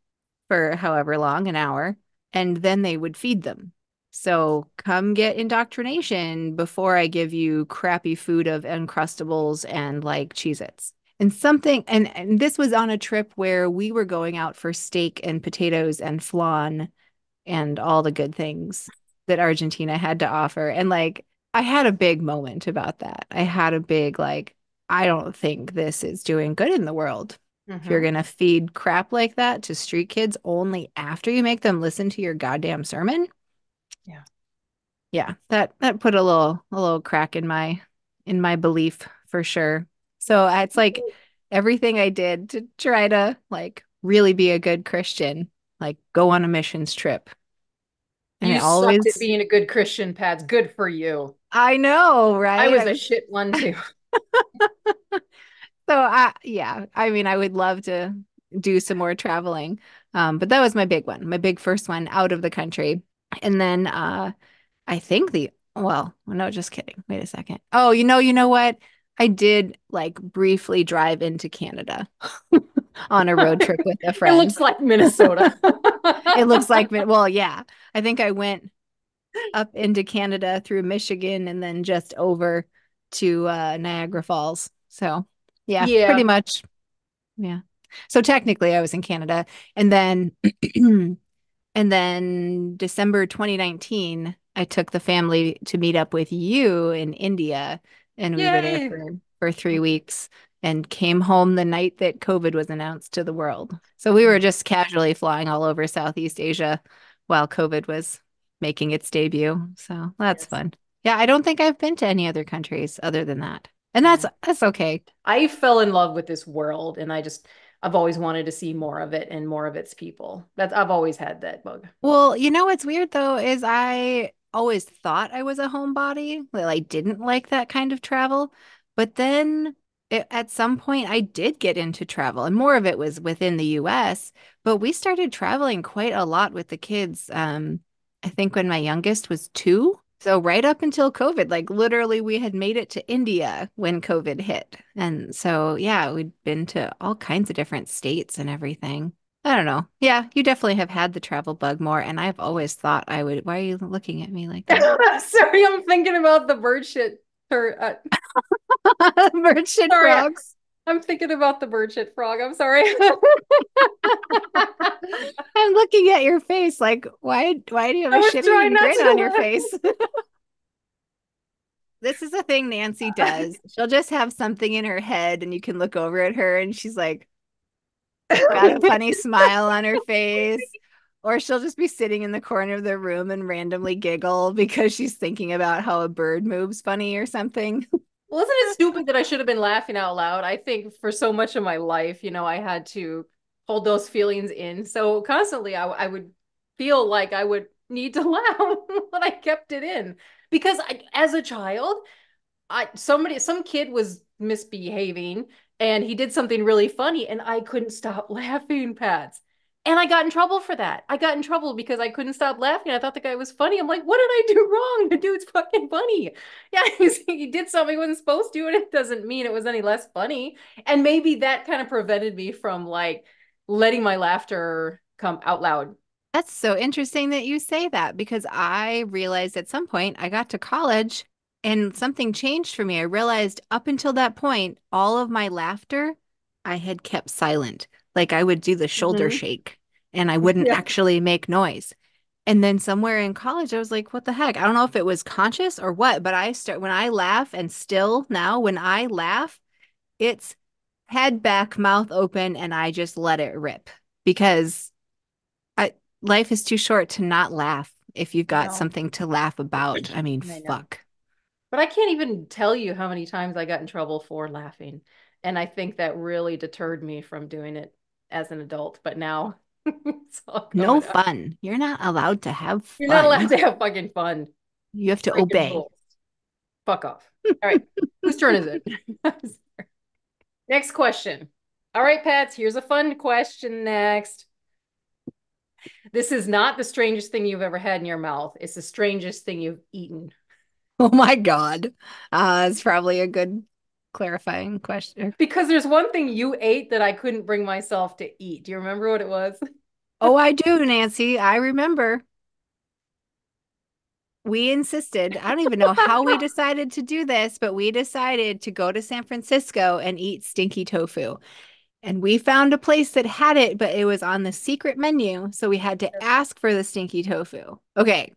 for however long, an hour, and then they would feed them. So come get indoctrination before I give you crappy food of Uncrustables and like Cheez Its. And something, and, and this was on a trip where we were going out for steak and potatoes and flan and all the good things that Argentina had to offer. And like, I had a big moment about that. I had a big, like, I don't think this is doing good in the world. Mm-hmm. If you're mm-hmm. going to feed crap like that to street kids only after you make them listen to your goddamn sermon.
Yeah.
Yeah, that that put a little a little crack in my in my belief for sure. So it's like everything I did to try to like really be a good Christian, like go on a missions trip.
And you always at being a good Christian, Pads. Good for you.
I know, right? I
was a shit one too. (laughs)
so I yeah, I mean I would love to do some more traveling. Um, but that was my big one, my big first one out of the country. And then uh I think the well, no, just kidding. Wait a second. Oh, you know, you know what? I did like briefly drive into Canada. (laughs) on a road trip with a (laughs) friend. (laughs)
It looks like Minnesota.
it looks like well yeah i think i went up into canada through michigan and then just over to uh niagara falls so yeah,
Yeah.
pretty much yeah so technically i was in canada and then (clears throat) and then december 2019 i took the family to meet up with you in india and we were there for, for three weeks and came home the night that COVID was announced to the world. So we were just casually flying all over Southeast Asia while COVID was making its debut. So that's
Yes.
fun. Yeah, I don't think I've been to any other countries other than that. And that's that's okay.
I fell in love with this world and I just I've always wanted to see more of it and more of its people. That's I've always had that bug.
Well, you know what's weird though is I always thought I was a homebody. Well, I didn't like that kind of travel. But then it, at some point I did get into travel and more of it was within the US, but we started traveling quite a lot with the kids. Um, I think when my youngest was two. So right up until COVID, like literally we had made it to India when COVID hit. And so yeah, we'd been to all kinds of different states and everything. I don't know. Yeah, you definitely have had the travel bug more, and I've always thought I would. Why are you looking at me like that? (laughs)
Sorry, I'm thinking about the bird shit. Or, uh, (laughs)
Bird shit
Sorry.
frogs.
I'm thinking about the bird shit frog. I'm sorry. (laughs)
I'm looking at your face like, why? Why do you have a shitty grin on your face? (laughs) this is a thing Nancy (laughs) does. She'll just have something in her head, and you can look over at her, and she's like, got a funny smile on her face. Or she'll just be sitting in the corner of the room and randomly giggle because she's thinking about how a bird moves funny or something.
Well, isn't it stupid that I should have been laughing out loud? I think for so much of my life, you know, I had to hold those feelings in. So constantly I, I would feel like I would need to (laughs) laugh when I kept it in. Because I, as a child, I somebody some kid was misbehaving and he did something really funny and I couldn't stop (laughs) laughing, Pats. And I got in trouble for that. I got in trouble because I couldn't stop laughing. I thought the guy was funny. I'm like, what did I do (laughs) wrong? The dude's fucking funny. (laughs) Yeah, he did something he wasn't supposed to, and it doesn't mean it was any less funny. And maybe that kind of prevented me from like letting my laughter come out loud.
That's so interesting that you say that because I realized at some point I got to college and something changed for me. I realized up until that point, all of my laughter I had kept silent. Like I would do the shoulder
Mhm.
shake and I wouldn't
Yeah.
actually make noise. And then somewhere in college, I was like, what the heck? I don't know if it was conscious or what, but I start when I laugh and still now when I laugh, it's head back, mouth open, and I just let it rip because I life is too short to not laugh if you've got something to laugh about. I mean,
I
fuck.
But I can't even tell you how many times I got in trouble for laughing. And I think that really deterred me from doing it as an adult. But now (laughs) it's all
No
out.
fun. You're not allowed to have fun.
You're not allowed to have fucking fun.
You have to
Breaking
obey.
rules. Fuck off. (laughs) All right. Whose turn is it? (laughs) next question. All right, Pats, here's a fun question next. This is not the strangest thing you've ever had in your mouth. It's the strangest thing you've eaten.
Oh my God. Uh, it's probably a good clarifying question.
Because there's one thing you ate that I couldn't bring myself to eat. Do you remember what it was?
Oh, I do, Nancy. I remember. We insisted. I don't even know how we (laughs) decided to do this, but we decided to go to San Francisco and eat stinky tofu. And we found a place that had it, but it was on the secret menu. So we had to ask for the stinky tofu. Okay.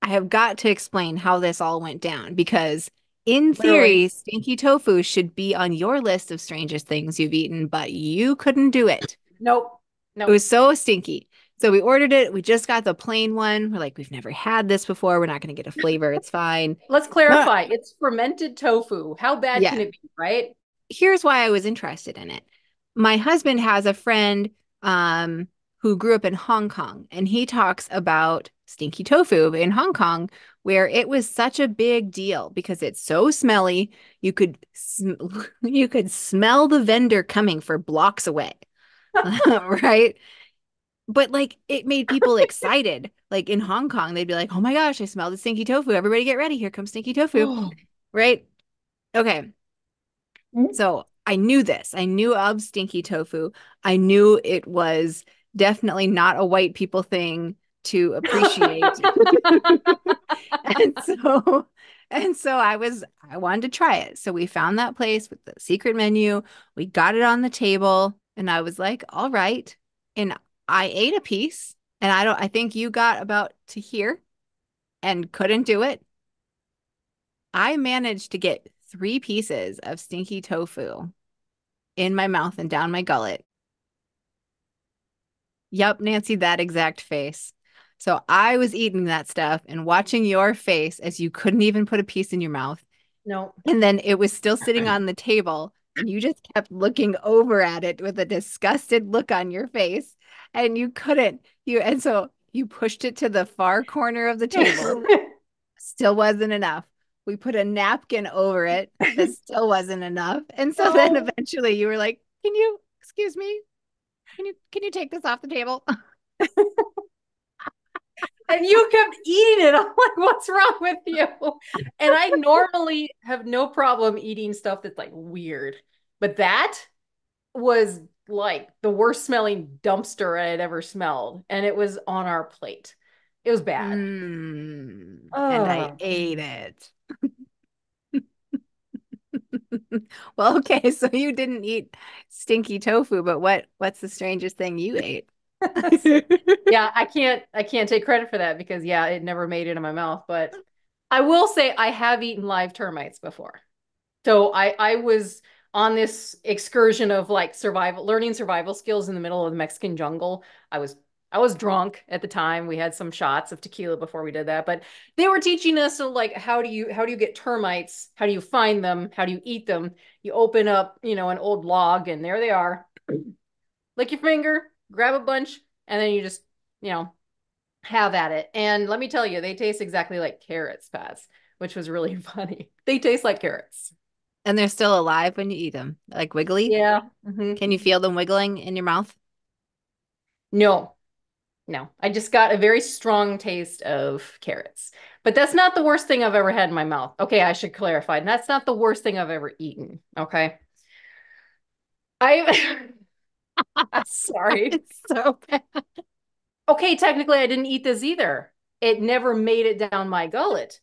I have got to explain how this all went down because, in theory,
Literally.
stinky tofu should be on your list of strangest things you've eaten, but you couldn't do it.
Nope. Nope.
It was so stinky. So we ordered it. We just got the plain one. We're like, we've never had this before. We're not going to get a flavor. It's fine.
Let's clarify. It's fermented tofu. How bad
Yeah.
can it be, right?
Here's why I was interested in it. My husband has a friend um, who grew up in Hong Kong, and he talks about stinky tofu in Hong Kong, where it was such a big deal because it's so smelly. You could sm- (laughs) you could smell the vendor coming for blocks away, (laughs) right? But like it made people excited. Like in Hong Kong, they'd be like, "Oh my gosh, I smell the stinky tofu! Everybody get ready! Here comes stinky tofu!" (gasps) Right? Okay.
Mm.
So I knew this. I knew of stinky tofu. I knew it was definitely not a white people thing to appreciate. (laughs) and so and so I was I wanted to try it. So we found that place with the secret menu. We got it on the table and I was like, "All right." And I ate a piece and I don't I think you got about to here and couldn't do it. I managed to get 3 pieces of stinky tofu in my mouth and down my gullet. Yep, Nancy, that exact face. So I was eating that stuff and watching your face as you couldn't even put a piece in your mouth.
No.
And then it was still sitting (laughs) on the table and you just kept looking over at it with a disgusted look on your face and you couldn't you and so you pushed it to the far corner of the table. (laughs) still wasn't enough. We put a napkin over it. That (laughs) still wasn't enough. And so then eventually you were like, "Can you excuse me? Can you can you take this off the table?" (laughs)
and you kept eating it. (laughs) I'm like, what's wrong with you? And I normally have no problem eating stuff that's like weird, but that was like the worst smelling dumpster I had ever smelled. And it was on our plate. It was bad.
Mm, and I ate it. (laughs) (laughs) well, okay, so you didn't eat stinky tofu, but what what's the strangest thing you ate? (laughs)
yeah, I (laughs) can't I can't take credit for that because yeah, it never made it in my mouth, but I will say I have eaten live termites before. So I I was on this excursion of like survival learning survival skills in the middle of the Mexican jungle. I was I was drunk at the time. We had some shots of tequila before we did that, but they were teaching us so like how do you how do you get termites? How do you find them? How do you eat them? You open up, you know, an old log and there they are. Lick your finger, grab a bunch, and then you just, you know, have at it. And let me tell you, they taste exactly like carrots, Paz, which was really (laughs) funny. They taste like carrots.
And they're still alive when you eat them, like wiggly.
Yeah. Mhm.
Can you feel them wiggling in your mouth?
No, no. I just got a very strong taste of carrots. But that's not the worst thing I've ever had in my mouth. Okay, I should clarify. That's not the worst thing I've ever eaten. Okay. I I'm (laughs) sorry.
It's so bad.
Okay, technically I didn't eat this either. It never made it down my gullet.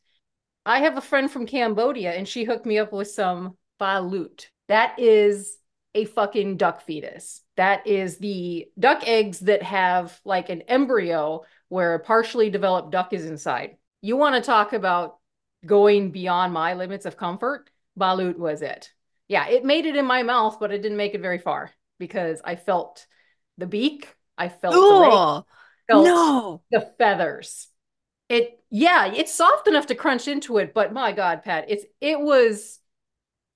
I have a friend from Cambodia and she hooked me up with some balut. That is a fucking duck fetus. That is the duck eggs that have like an embryo where a partially developed duck is inside. You want to talk about going beyond my limits of comfort? Balut was it. Yeah, it made it in my mouth, but it didn't make it very far because I felt the beak, I felt the leg,
Oh,
felt
no.
the feathers. It yeah, it's soft enough to crunch into it, but my God, Pat, it's it was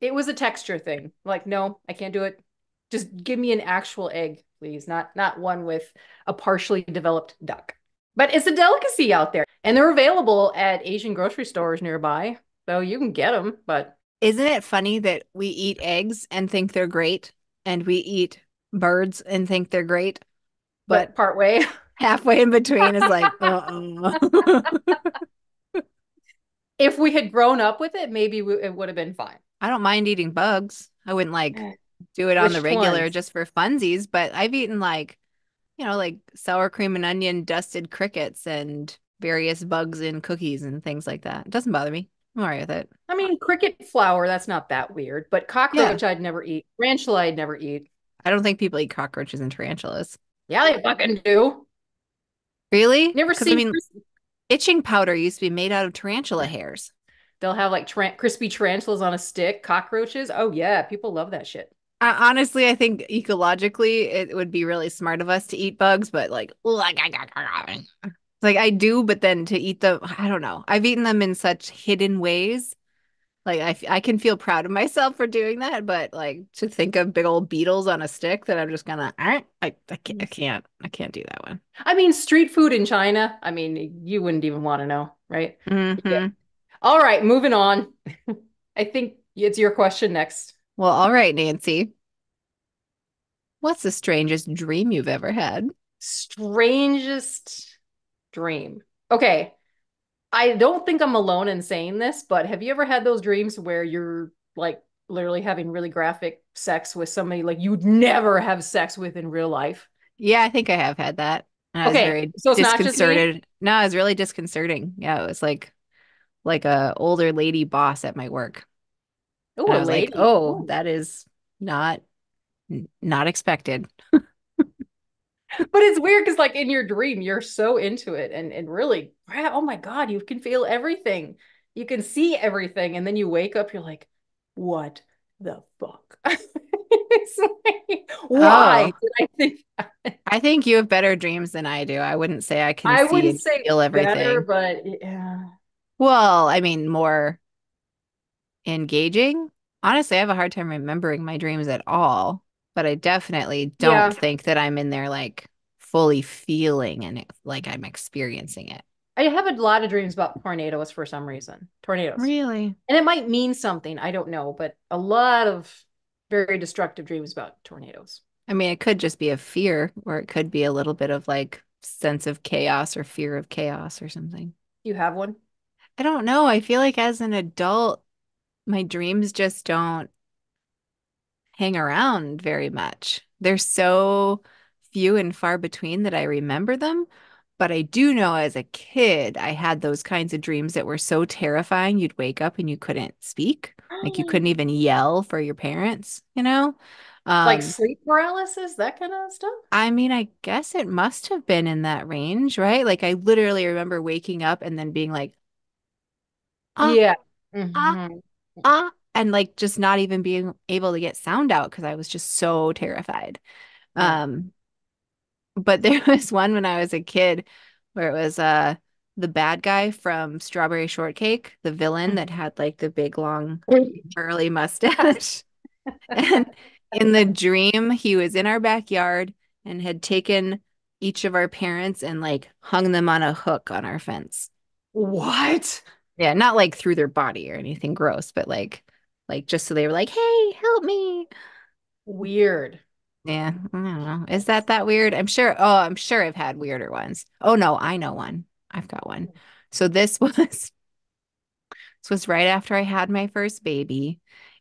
it was a texture thing. Like, no, I can't do it. Just give me an actual egg, please, not not one with a partially developed duck. But it's a delicacy out there, and they're available at Asian grocery stores nearby, so you can get them. But
Isn't it funny that we eat eggs and think they're great, and we eat birds and think they're great,
but,
but
part way, (laughs)
halfway in between is like, uh-uh. (laughs)
if we had grown up with it, maybe we, it would have been fine.
I don't mind eating bugs. I wouldn't like mm. Do it on the regular
ones?
just for funsies, but I've eaten like, you know, like sour cream and onion dusted crickets and various bugs in cookies and things like that. It doesn't bother me. I'm all right with it.
I mean, cricket flour, that's not that weird, but cockroach I'd never eat. Tarantula I'd never eat.
I don't think people eat cockroaches and tarantulas.
Yeah, they fucking do.
Really?
Never seen
I mean, itching powder used to be made out of tarantula hairs.
they'll have like tran crispy tarantulas on a stick, cockroaches. Oh yeah, people love that shit.
I, honestly, I think ecologically it would be really smart of us to eat bugs, but like, like I do, but then to eat them, I don't know. I've eaten them in such hidden ways. Like I, f- I can feel proud of myself for doing that, but like to think of big old beetles on a stick that I'm just gonna, I, I, I can't, I can't, I can't do that one.
I mean, street food in China, I mean, you wouldn't even want to know, right?
Mhm.
All right, moving on. (laughs) I think it's your question next.
Well, all right, Nancy. What's the strangest dream you've ever had?
Strangest dream. Okay. I don't think I'm alone in saying this, but have you ever had those dreams where you're like literally having really graphic sex with somebody like you'd never have sex with in real life?
Yeah, I think I have had that. And I was
Okay,
very
so it's not just me?
disconcerted. No, it was really disconcerting. Yeah, it was like like a older lady boss at my work.
Oh,
And I was
lady.
like, oh,
Ooh.
that is not not expected. (laughs)
But it's weird because, like, in your dream, you're so into it and and really, oh my God, you can feel everything. You can see everything. And then you wake up, you're like, what the fuck? (laughs) It's like, why
Oh.
did I think that?
I think you have better dreams than I do. I wouldn't say I can
I wouldn't say
feel
better,
everything.
but yeah.
Well, I mean, more engaging. Honestly, I have a hard time remembering my dreams at all, but I definitely don't
Yeah.
think that I'm in there like fully feeling and like I'm experiencing it.
I have a lot of dreams about tornadoes for some reason. Tornadoes.
Really?
And it might mean something, I don't know, but a lot of very destructive dreams about tornadoes.
I mean, it could just be a fear, or it could be a little bit of like sense of chaos or fear of chaos or something.
You have one?
I don't know. I feel like as an adult, my dreams just don't hang around very much. They're so few and far between that I remember them. But I do know as a kid, I had those kinds of dreams that were so terrifying, you'd wake up and you couldn't speak. Like you (gasps) couldn't even yell for your parents, you know?
Like
Um,
sleep paralysis, that kind of stuff?
I mean, I guess it must have been in that range, right? Like I literally remember waking up and then being like, ah,
Yeah.
ah,
Mhm.
Ah, and like just not even being able to get sound out because I was just so terrified.
Yeah.
Um, but (laughs) there was one when I was a kid where it was uh the bad guy from Strawberry Shortcake, the villain that had like the big long (laughs) curly mustache. (laughs) And in the dream, he was in our backyard and had taken each of our parents and like hung them on a hook on our fence.
What?
Yeah, not like through their body or anything gross, but like like just so they were like, "Hey, help me."
Weird.
Yeah, I don't know. Is that that weird? I'm sure. Oh, I'm sure I've had weirder ones. Oh no, I know one. I've got one. So this (laughs) was this was right after I had my first baby,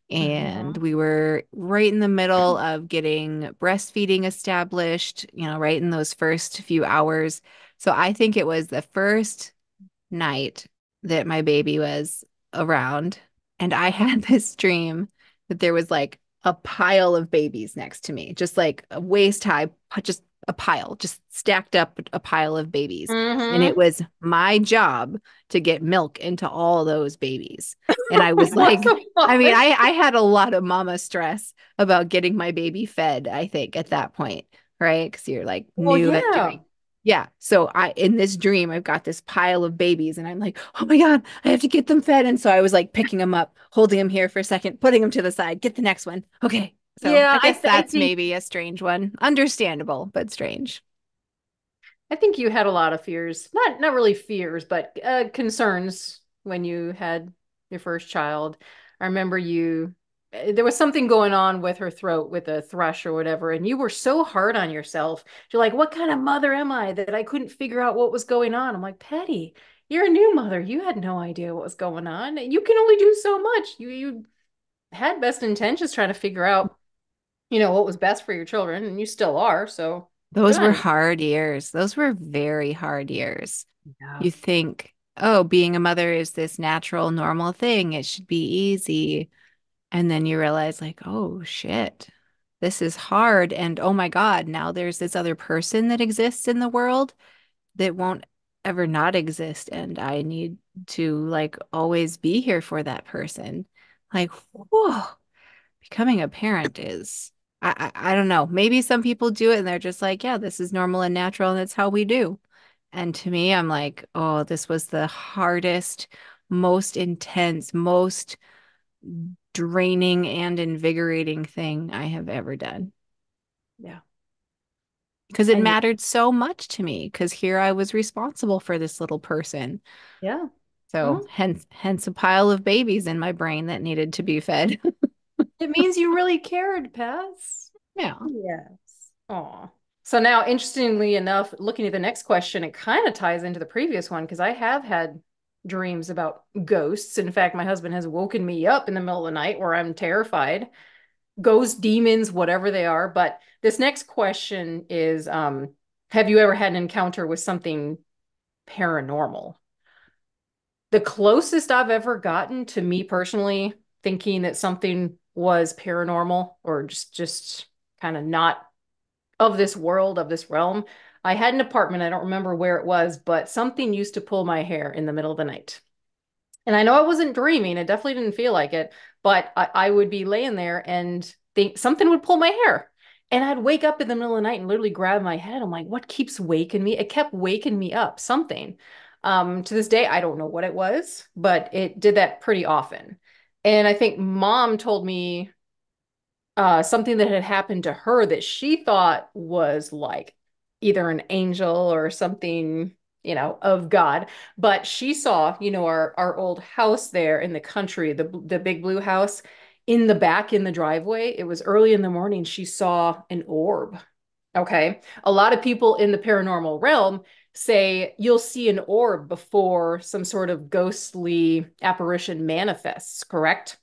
and mm-hmm. we were right in the middle of getting breastfeeding established, you know, right in those first few hours. So I think it was the first night that my baby was around, and I (laughs) had this dream that there was like a pile of babies next to me, just like a waist high, just a pile, just stacked up a pile of babies. And it was my job to get milk into all those babies. And I was (laughs) like, I mean. I, I had a lot of mama stress about getting my baby fed, I think, at that point, right? Because you're like
Well,
new at doing yeah. So I in this dream, I've got this pile of babies and I'm like, oh my God, I have to get them fed. And so I was like picking them up, holding them here for a second, putting them to the side, get the next one. Okay. So
Yeah,
I
I
guess
th- I
that's
think-
maybe a strange one. Understandable, but strange.
I think you had a lot of fears. Not not really fears, but uh, concerns when you had your first child. I remember you Eh, there was something going on with her throat with a thrush or whatever, and you were so hard on yourself. You're like, what kind of mother am I that I couldn't figure out what was going on? I'm like, Patti, you're a new mother. You had no idea what was going on. You can only do so much. You you had best intentions trying to figure out, you know, what was best for your children, and you still are. So
Those were hard years. Those were very hard years.
yeah.
You think, oh, being a mother is this natural, normal thing. It should be easy. And then you realize, like, oh shit, this is hard. And oh my God, now there's this other person that exists in the world that won't ever not exist. And I need to like always be here for that person. Like, whoa, becoming a parent is, I, I, I don't know. Maybe some people do it and they're just like, yeah, this is normal and natural and that's how we do. And to me, I'm like, oh, this was the hardest, most intense, most draining and invigorating thing I have ever done.
Yeah.
Because it
And-
mattered so much to me, because here I was responsible for this little person.
Yeah.
So
Mhm.
hence hence a pile of babies in my brain that needed to be fed. (laughs)
It means you really cared, Paz.
yeah.
Yes. Aw. So now, interestingly enough, looking at the next question, it kind of ties into the previous one because I have had dreams about ghosts. In fact, my husband has woken me up in the middle of the night where I'm terrified. Ghosts, demons, whatever they are. But this next question is um, Have you ever had an encounter with something paranormal? The closest I've ever gotten to me personally thinking that something was paranormal or just just kind of not of this world, of this realm. I had an apartment, I don't remember where it was, but something used to pull my hair in the middle of the night. And I know I wasn't dreaming, it definitely didn't feel like it, but I, I would be laying there and think something would pull my hair. And I'd wake up in the middle of the night and literally grab my head. I'm like, what keeps waking me? It kept waking me up, something. Um, to this day, I don't know what it was, but it did that pretty often. And I think mom told me uh, something that had happened to her that she thought was like either an angel or something, you know, of God. But she saw, you know, our our old house there in the country, the the big blue house in the back in the driveway. It was early in the morning. She saw an orb. Okay. A lot of people in the paranormal realm say you'll see an orb before some sort of ghostly apparition manifests, correct?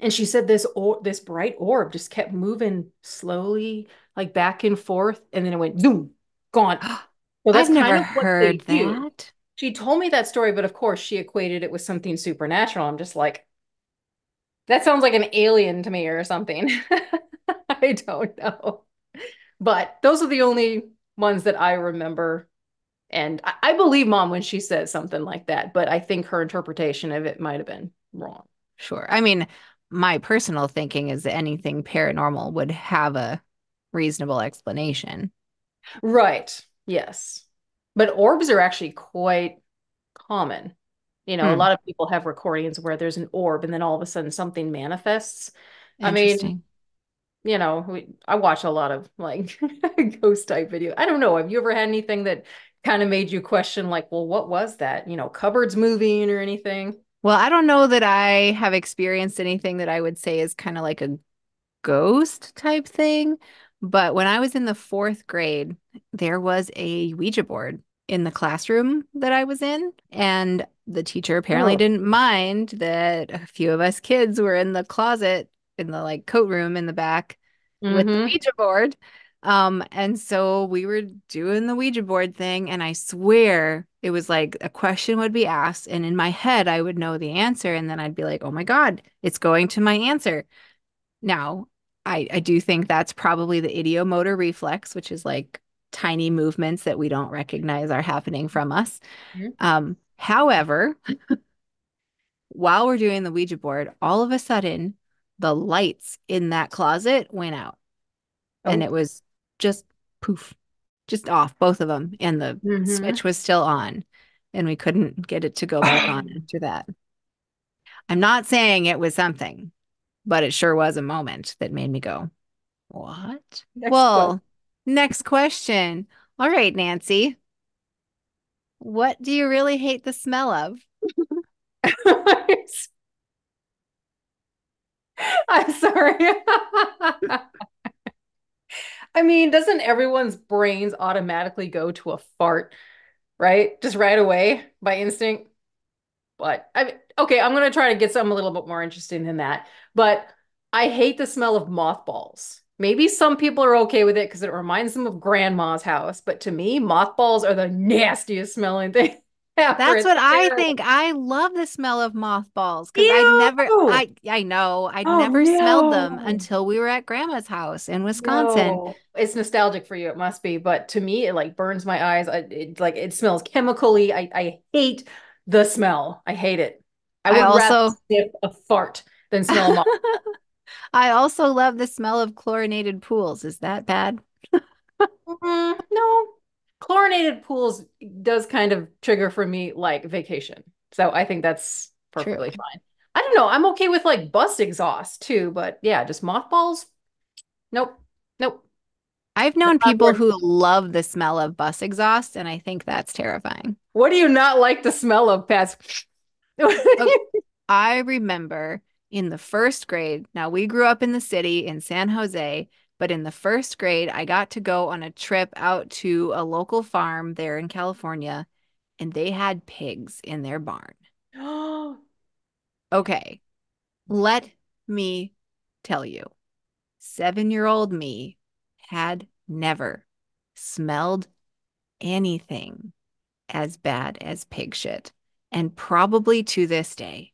And she said this or this bright orb just kept moving slowly, like back and forth, and then it went zoom, gone. (gasps)
Well, that's I've never heard that. Do.
She told me that story, but of course she equated it with something supernatural. I'm just like, that sounds like an alien to me or something. (laughs) I don't know. But those are the only ones that I remember. And I, I believe mom when she says something like that, but I think her interpretation of it might have been wrong.
Sure. I mean, my personal thinking is that anything paranormal would have a reasonable explanation.
Right. Yes. But orbs are actually quite common. You know, hmm. a lot of people have recordings where there's an orb and then all of a sudden something manifests. I mean, you know, we, I watch a lot of like (laughs) ghost type video. I don't know. Have you ever had anything that kind of made you question, like, well, what was that? You know, cupboards moving or anything?
Well, I don't know that I have experienced anything that I would say is kind of like a ghost type thing. But when I was in the fourth grade, there was a Ouija board in the classroom that I was in. And the teacher apparently oh. didn't mind that a few of us kids were in the closet in the like coat room in the back mm-hmm. with the mm-hmm. Ouija board. Um, and so we were doing the Ouija board thing, and I swear it was like a question would be asked, and in my head, I would know the answer, and then I'd be like, oh my God, it's going to my answer. Now, I, I do think that's probably the ideomotor reflex, which is like tiny movements that we don't recognize are happening from us. Mm-hmm. Um, however, while we're doing the Ouija board, all of a sudden, the lights in that closet went out. Oh. And it was just poof, just off, both of them. And the mm-hmm. switch was still on. And we couldn't get it to go back on (coughs) after that. I'm not saying it was something, but it sure was a moment that made me go, What? Next well, question. next question. All right, Nancy. What do you really hate the smell of? (laughs)
I'm sorry. (laughs) I mean, doesn't everyone's brains automatically go to a fart, right? Just right away by instinct? But I mean, okay, I'm gonna try to get something a little bit more interesting than that. But I hate the smell of mothballs. Maybe some people are okay with it because it reminds them of grandma's house. But to me, mothballs are the nastiest smelling thing. (laughs)
That's what I think. I love the smell of mothballs because I never, I, I know, I oh, never no. smelled them until we were at grandma's house in Wisconsin. No.
It's nostalgic for you, it must be, but to me, it like burns my eyes. I, it like it smells chemically. I, I hate the smell. I hate it. I would I also sniff a fart than smell. (laughs)
I also love the smell of chlorinated pools. Is that bad?
mm, no, chlorinated pools does kind of trigger for me like vacation. So I think that's perfectly True. fine. I don't know. I'm okay with like bus exhaust too, but yeah, just mothballs. Nope. Nope.
I've known people who love the smell of bus exhaust, and I think that's terrifying.
What do you not like the smell of, Pats?
Okay. Oh, (laughs) I remember in the first grade. Now, we grew up in the city in San Jose, but in the first grade, I got to go on a trip out to a local farm there in California. and they had pigs in their barn.
Oh, (gasps)
Okay, let me tell you, seven year old me had never smelled anything as bad as pig shit. And probably to this day,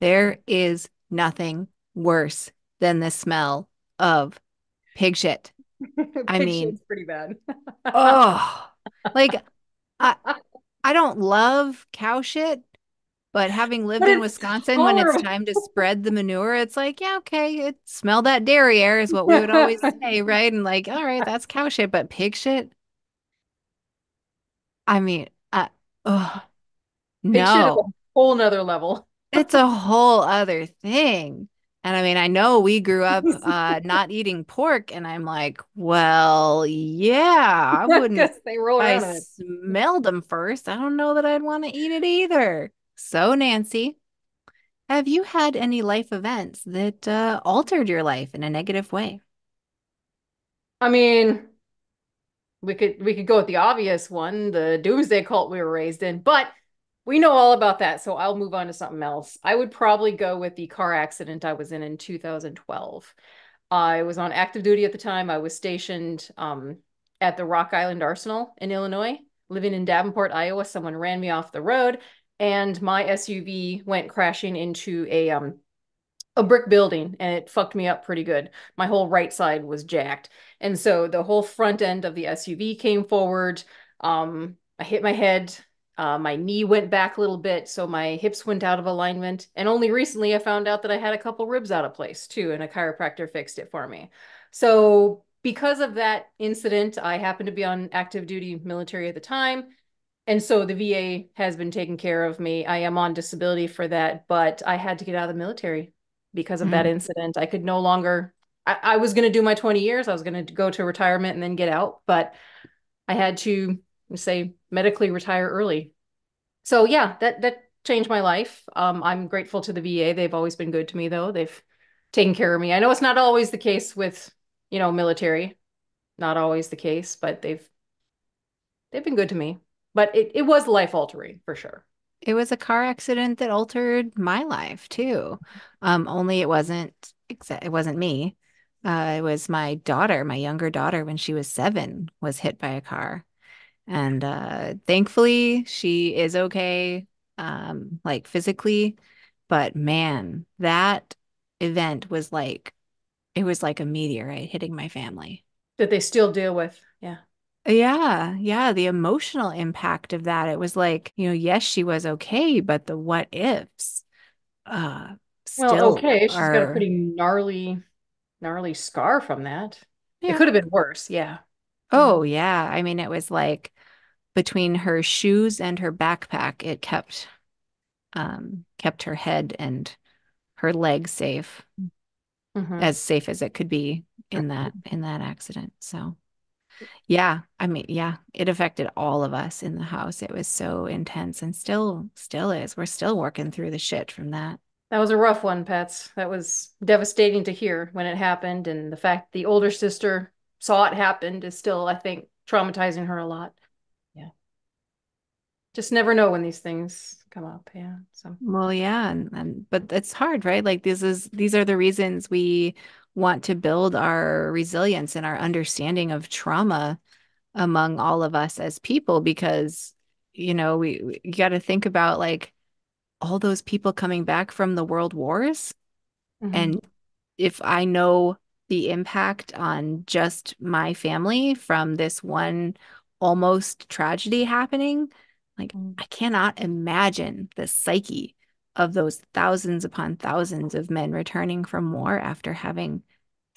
there is nothing worse than the smell of pig shit. (laughs) I mean-
pretty bad.
Oh, like (laughs) I I don't love cow shit, but having lived
But
in Wisconsin when it's time to spread the manure, it's like, yeah, okay, it smell that dairy air is what we would always (laughs) say, right? And like, all right, that's cow shit, but pig shit. I mean, uh, oh,
Pig shit is a
no,
whole nother level. (laughs)
it's a whole other thing. And I mean, I know we grew up (laughs) uh, not eating pork, and I'm like, well, yeah, I (laughs) wouldn't
they roll
I
it.
smelled them first. I don't know that I'd want to eat it either. So, Nancy, have you had any life events that uh, altered your life in a negative way?
I mean, we could we could go with the obvious one, the doomsday cult we were raised in, but we know all about that, so I'll move on to something else. I would probably go with the car accident I was in in 2012. I was on active duty at the time. I was stationed um, at the Rock Island Arsenal in Illinois, living in Davenport, Iowa. Someone ran me off the road, and my SUV went crashing into a um, a brick building, and it fucked me up pretty good. My whole right side was jacked. And so the whole front end of the SUV came forward. Um, I hit my head. Uh, my knee went back a little bit, so my hips went out of alignment. And only recently I found out that I had a couple ribs out of place too, and a chiropractor fixed it for me. So because of that incident, I happened to be on active duty military at the time. And so the VA has been taking care of me. I am on disability for that, but I had to get out of the military because of that incident. I could no longer I, I was going to do my 20 years. I was going to go to retirement and then get out, but I had to say medically retire early. So yeah, that that changed my life. Um, I'm grateful to the VA. They've always been good to me though. They've taken care of me. I know it's not always the case with, you know, military. Not always the case, but they've they've been good to me. But it, it was life altering for sure.
It was a car accident that altered my life too. Um, only it wasn't it wasn't me. Uh, it was my daughter, my younger daughter, when she was seven, was hit by a car. And uh, thankfully, she is okay, um, like physically. But man, that event was like, it was like a meteorite hitting my family.
That they still deal with. Yeah.
Yeah, yeah, the emotional impact of that. It was like, you know, yes, she was okay, but the what ifs, uh,
Well, okay. She's got a pretty gnarly, gnarly scar from that. It could have been worse. Yeah.
Oh, yeah. I mean, it was like between her shoes and her backpack, it kept um kept her head and her legs safe,
Mhm.
as safe as it could be in that in that accident. So, yeah, I mean, yeah, it affected all of us in the house. It was so intense and still still is. We're still working through the shit from that.
That was a rough one, Pets. That was devastating to hear when it happened. And the fact the older sister saw it happen is still, I think, traumatizing her a lot. Just never know when these things come up. Yeah. So,
Well, yeah, and, and but it's hard, right? Like this is these are the reasons we want to build our resilience and our understanding of trauma among all of us as people because you know, we, we you got to think about like all those people coming back from the world wars
mhm.
and if I know the impact on just my family from this one almost tragedy happening, like
Mm.
I cannot imagine the psyche of those thousands upon thousands of men returning from war after having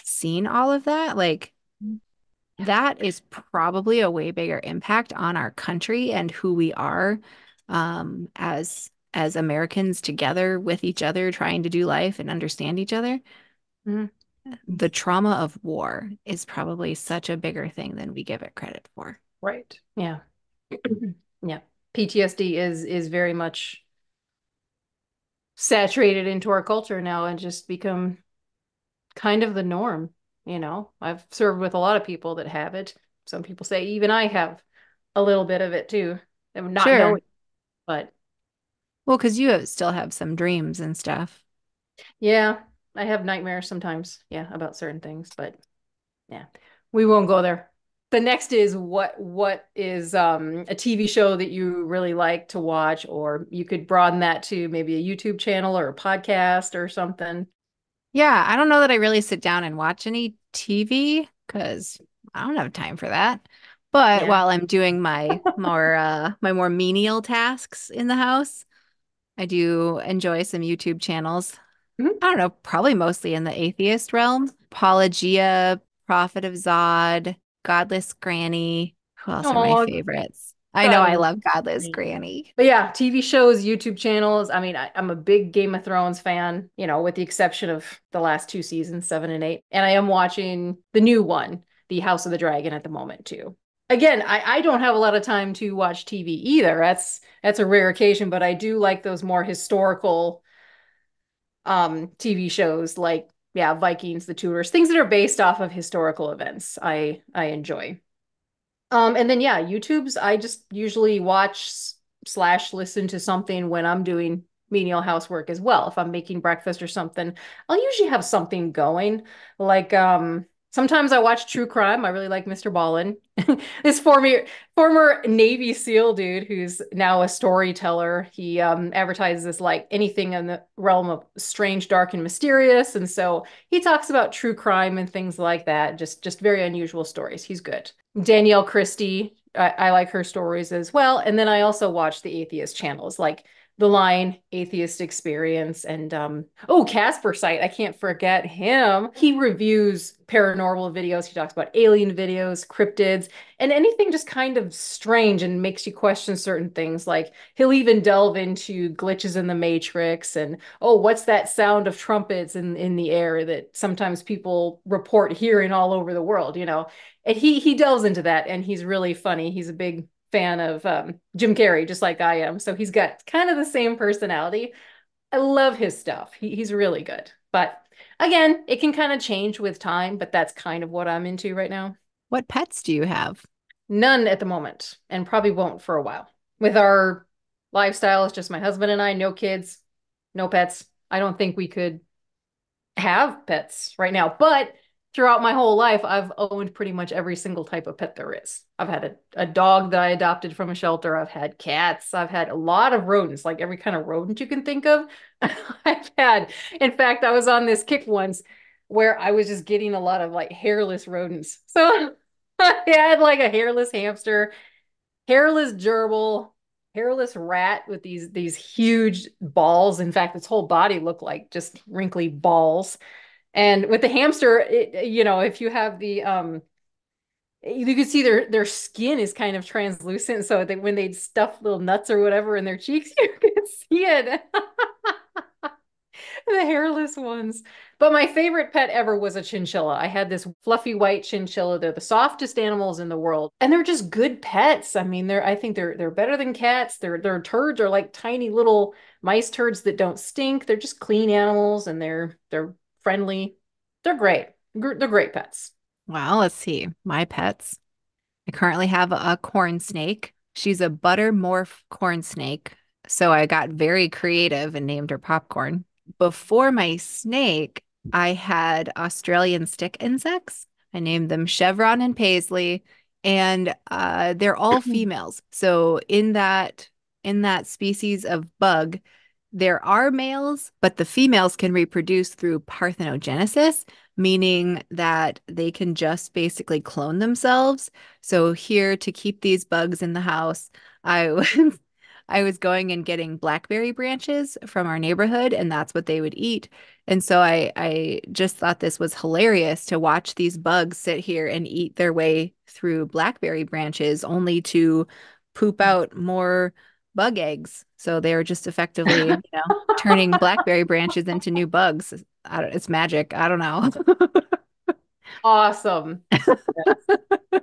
seen all of that. Like
Mm.
that is probably a way bigger impact on our country and who we are um, as as Americans together with each other, trying to do life and understand each other.
Mhm.
The trauma of war is probably such a bigger thing than we give it credit for.
Right. Yeah. (clears throat) Yeah. PTSD is is very much saturated into our culture now and just become kind of the norm, you know. I've served with a lot of people that have it. Some people say even I have a little bit of it too. And not
Sure.
knowing But
Well, because you have- still have some dreams and stuff.
yeah, I have nightmares sometimes, yeah, about certain things, but yeah, we won't go there. The next is what what is um a TV show that you really like to watch, or you could broaden that to maybe a YouTube channel or a podcast or something.
Yeah, I don't know that I really sit down and watch any TV because I don't have time for that. But
Yeah.
while I'm doing my more uh my more menial tasks in the house, I do enjoy some YouTube channels.
Mhm.
I don't know, probably mostly in the atheist realm. Paulogia, Prophet of Zod, Godless Granny. Who else are my favorites? I know I love Godless
Granny. But yeah, TV shows, YouTube channels. I mean, I, I'm a big Game of Thrones fan, you know, with the exception of the last two seasons, seven and eight. And I am watching the new one, The House of the Dragon, at the moment too. Again, I, I don't have a lot of time to watch TV either. That's that's a rare occasion, but I do like those more historical um TV shows like yeah, Vikings, The Tudors, things that are based off of historical events. I I enjoy. Um, and then yeah, YouTube's I just usually watch slash listen to something when I'm doing menial housework as well. If I'm making breakfast or something, I'll usually have something going. Like um sometimes I watch true crime. I really like Mr. Ballen. (laughs) This former former Navy SEAL dude who's now a storyteller. He um advertises like anything in the realm of strange, dark, and mysterious. And so he talks about true crime and things like that. Just just very unusual stories. He's good. Danielle Christie, I, I like her stories as well. And then I also watch the atheist channels like The Line, Atheist Experience, and um, oh, Casper Site. I can't forget him. He reviews paranormal videos. He talks about alien videos, cryptids, and anything just kind of strange and makes you question certain things. Like he'll even delve into glitches in the Matrix and oh, what's that sound of trumpets in in the air that sometimes people report hearing all over the world, you know? and he he delves into that and he's really funny he's a big fan of um, jim carrey just like i am. So he's got kind of the same personality. I love his stuff. He, he's really good. But again it can kind of change with time but that's kind of what i'm into right now.
What pets do you have?
none at the moment and probably won't for a while. With our lifestyle it's just my husband and i no kids no pets. I don't think we could have pets right now but throughout my whole life i've owned pretty much every single type of pet there is. I've had a, a dog that i adopted from a shelter. I've had cats. I've had a lot of rodents like every kind of rodent you can think of. (laughs) I've had in fact i was on this kick once where i was just getting a lot of like hairless rodents. (laughs) So i had like a hairless hamster hairless gerbil hairless rat with these these huge balls. In fact its whole body looked like just wrinkly balls and with the hamster, it, you know, if you have the um you can see their their skin is kind of translucent so that when they'd stuff little nuts or whatever in their cheeks, (laughs) you could see it. (laughs) The hairless ones. But my favorite pet ever was a chinchilla. I had this fluffy white chinchilla. They're the softest animals in the world. And they're just good pets. I mean, they're I think they're they're better than cats. Their their turds are like tiny little mice turds that don't stink. They're just clean animals and they're they're friendly. They're great. Gr- They're great pets.
Well, let's see. My pets. I currently have a corn snake. She's a butter morph corn snake. So I got very creative and named her Popcorn. Before my snake, I had Australian stick insects. I named them Chevron and Paisley, and uh, they're all (clears throat) females. So in that in that species of bug, there are males, but the females can reproduce through parthenogenesis, meaning that they can just basically clone themselves. So here to keep these bugs in the house, I was (laughs) I was going and getting blackberry branches from our neighborhood, and that's what they would eat. And so I I just thought this was hilarious to watch these bugs sit here and eat their way through blackberry branches, only to poop out more bug eggs. So they were just effectively, (laughs) you know, turning blackberry branches into new bugs. It's magic. I don't know. (laughs)
Awesome. (laughs)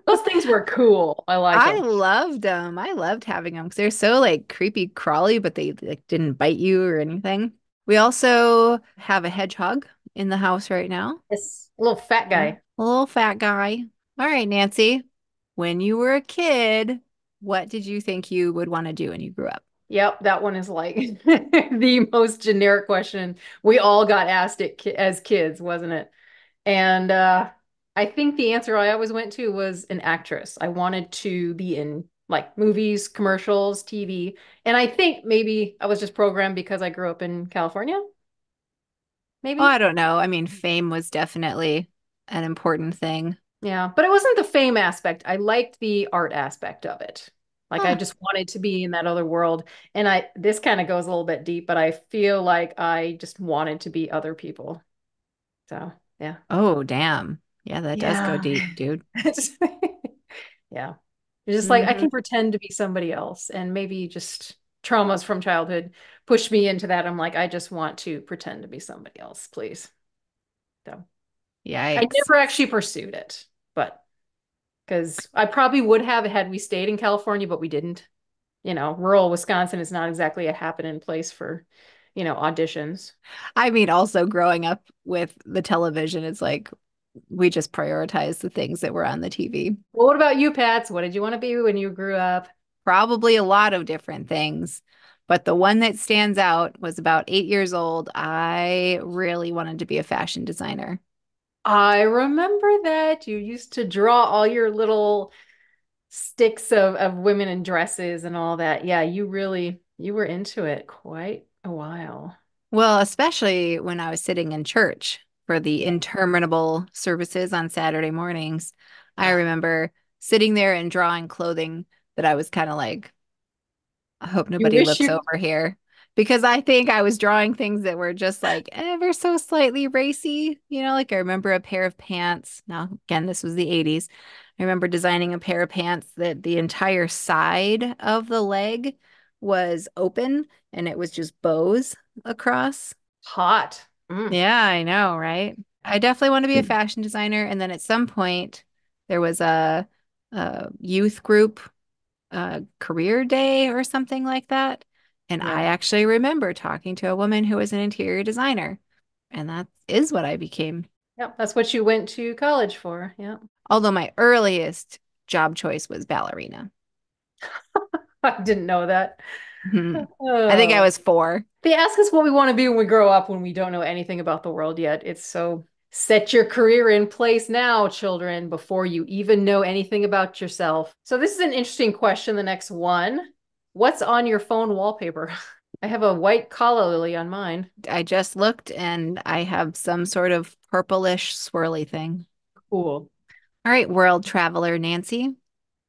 Those things were cool. I like
I
them.
loved them. I loved having them because they're so like creepy crawly, but they like didn't bite you or anything. We also have a hedgehog in the house right now.
This little fat guy.
A little fat guy. All right, Nancy. When you were a kid, what did you think you would want to do when you grew up?
Yep, that one is like (laughs) the most generic question we all got asked it ki as kids, wasn't it? And uh, I think the answer I always went to was an actress. I wanted to be in like movies, commercials, TV. And I think maybe I was just programmed because I grew up in California. Maybe.
Oh, I don't know. I mean, fame was definitely an important thing.
Yeah, but it wasn't the fame aspect. I liked the art aspect of it. Like I just wanted to be in that other world. And I this kind of goes a little bit deep, but I feel like I just wanted to be other people. So, yeah.
Oh, damn. Yeah, that does go deep, dude. (laughs)
Yeah. It's just like I
Mhm.
can pretend to be somebody else and maybe just traumas from childhood pushed me into that. I'm like, I just want to pretend to be somebody else, please. So I never actually pursued it, but because I probably would have had we stayed in California, but we didn't. You know, rural Wisconsin is not exactly a happening place for, you know, auditions.
I mean, also growing up with the television, it's like we just prioritize the things that were on the TV.
Well, what about you, Pats? What did you want to be when you grew up?
Probably a lot of different things, but the one that stands out was about eight years old. I really wanted to be a fashion designer.
I remember that you used to draw all your little sticks of, of women in dresses and all that. Yeah, you really you were into it quite a while.
Well, especially when I was sitting in church for the interminable services on Saturday mornings. I remember sitting there and drawing clothing that I was kind of like, I hope nobody looks
you-
over here. Because I think I was drawing things that were just like ever so slightly racy. You know, like I remember a pair of pants. Now, again, this was the 80s. I remember designing a pair of pants that the entire side of the leg was open and it was just bows across.
Hot. Mm.
Yeah, I know, right? I definitely want to be a fashion designer. And then at some point, there was a, a youth group uh, career day or something like that. And I actually remember talking to a woman who was an interior designer. And that is what I became.
Yep, that's what you went to college for. Yeah.
Although my earliest job choice was ballerina. (laughs)
I didn't know that.
Mhm. I think I
Oh.
was four.
They ask us what we want to be when we grow up when we don't know anything about the world yet. It's so set your career in place now, children, before you even know anything about yourself. So this is an interesting question, the next one. What's on your phone wallpaper? (laughs) I have a white calla lily on mine.
I just looked and I have some sort of purplish swirly thing.
Cool.
All right, world traveler Nancy.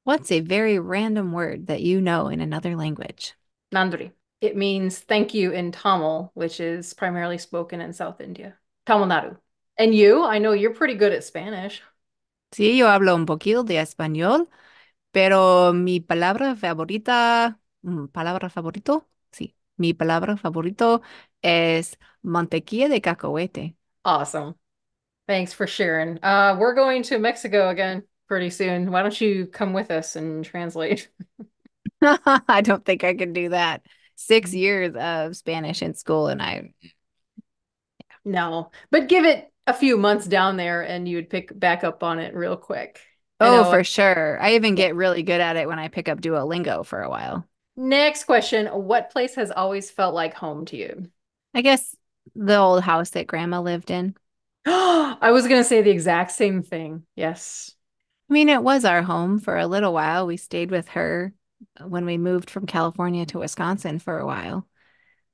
What's a very random word that you know in another language?
Nandri. It means thank you in Tamil, which is primarily spoken in South India. Tamil Nadu. And you? I know you're pretty good at Spanish.
Sí, yo hablo un poquito de español, pero mi palabra favorita, palabra favorito, sí, mi palabra favorito es mantequilla de cacahuete.
Awesome. Thanks for sharing. Uh, we're going to Mexico again pretty soon. Why don't you come with us and translate? (laughs) (laughs)
I don't think I can do that. Six years of Spanish in school, and I,
No, but give it a few months down there and you'd pick back up on it real quick.
Oh, for sure. I even get really good at it when I pick up Duolingo for a while.
Next question. What place has always felt like home to you?
I guess the old house that grandma lived in. (gasps)
I was going to say the exact same thing. Yes.
I mean, it was our home for a little while. We stayed with her when we moved from California to Wisconsin for a while.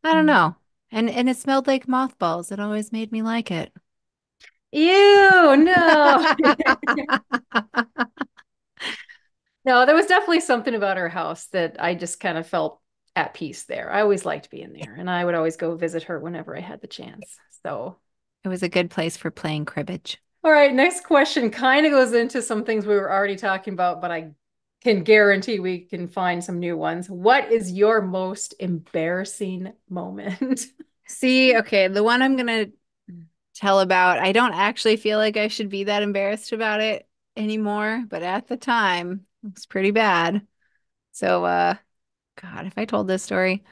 I don't
Mm.
know. And and it smelled like mothballs. It always made me like it.
Ew, no. (laughs) (laughs) No, there was definitely something about her house that I just kind of felt at peace there. I always liked being there, and I would always go visit her whenever I had the chance. So,
It was a good place for playing cribbage.
all right, next question kind of goes into some things we were already talking about, but I can guarantee we can find some new ones. What is your most embarrassing moment? (laughs)
See, okay, the one I'm gonna tell about, I don't actually feel like I should be that embarrassed about it anymore, but at the time, it was pretty bad. So, uh, God, if I told this story.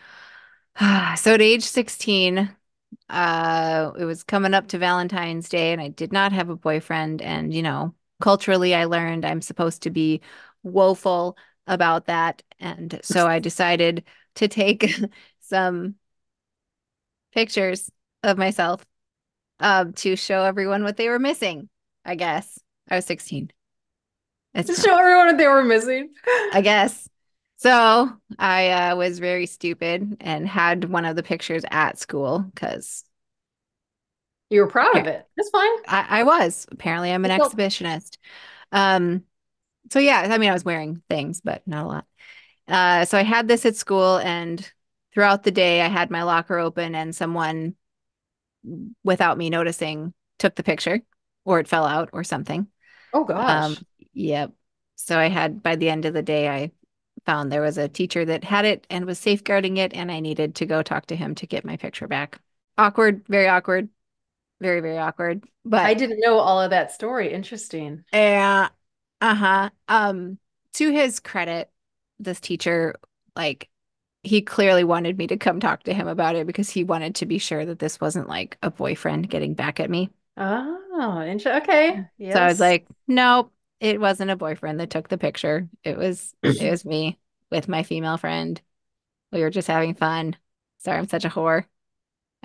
(sighs) So at age 16, uh, it was coming up to Valentine's Day, and I did not have a boyfriend. And, you know, culturally, I learned I'm supposed to be woeful about that. And so I decided to take (laughs) some pictures of myself um, to show everyone what they were missing, I guess. I was 16. It's
To show everyone what they were missing.
I guess. So I uh, was very stupid and had one of the pictures at school because
You were proud of it. That's fine.
I, I was. Apparently, I'm an exhibitionist. Um, so yeah, I mean, I was wearing things, but not a lot. Uh, so I had this at school, and throughout the day, I had my locker open, and someone, without me noticing, took the picture, or it fell out, or something.
Oh gosh.
Um, yep. So I had by the end of the day, I found there was a teacher that had it and was safeguarding it, and I needed to go talk to him to get my picture back. Awkward, very awkward, very, very awkward. But
I didn't know all of that story. Interesting.
yeah, uh-huh. Um, to his credit, this teacher, like, he clearly wanted me to come talk to him about it because he wanted to be sure that this wasn't like a boyfriend getting back at me.
Oh, okay.
So I was like, nope, it wasn't a boyfriend that took the picture. It was mm. it was me with my female friend. We were just having fun. Sorry, I'm such a whore.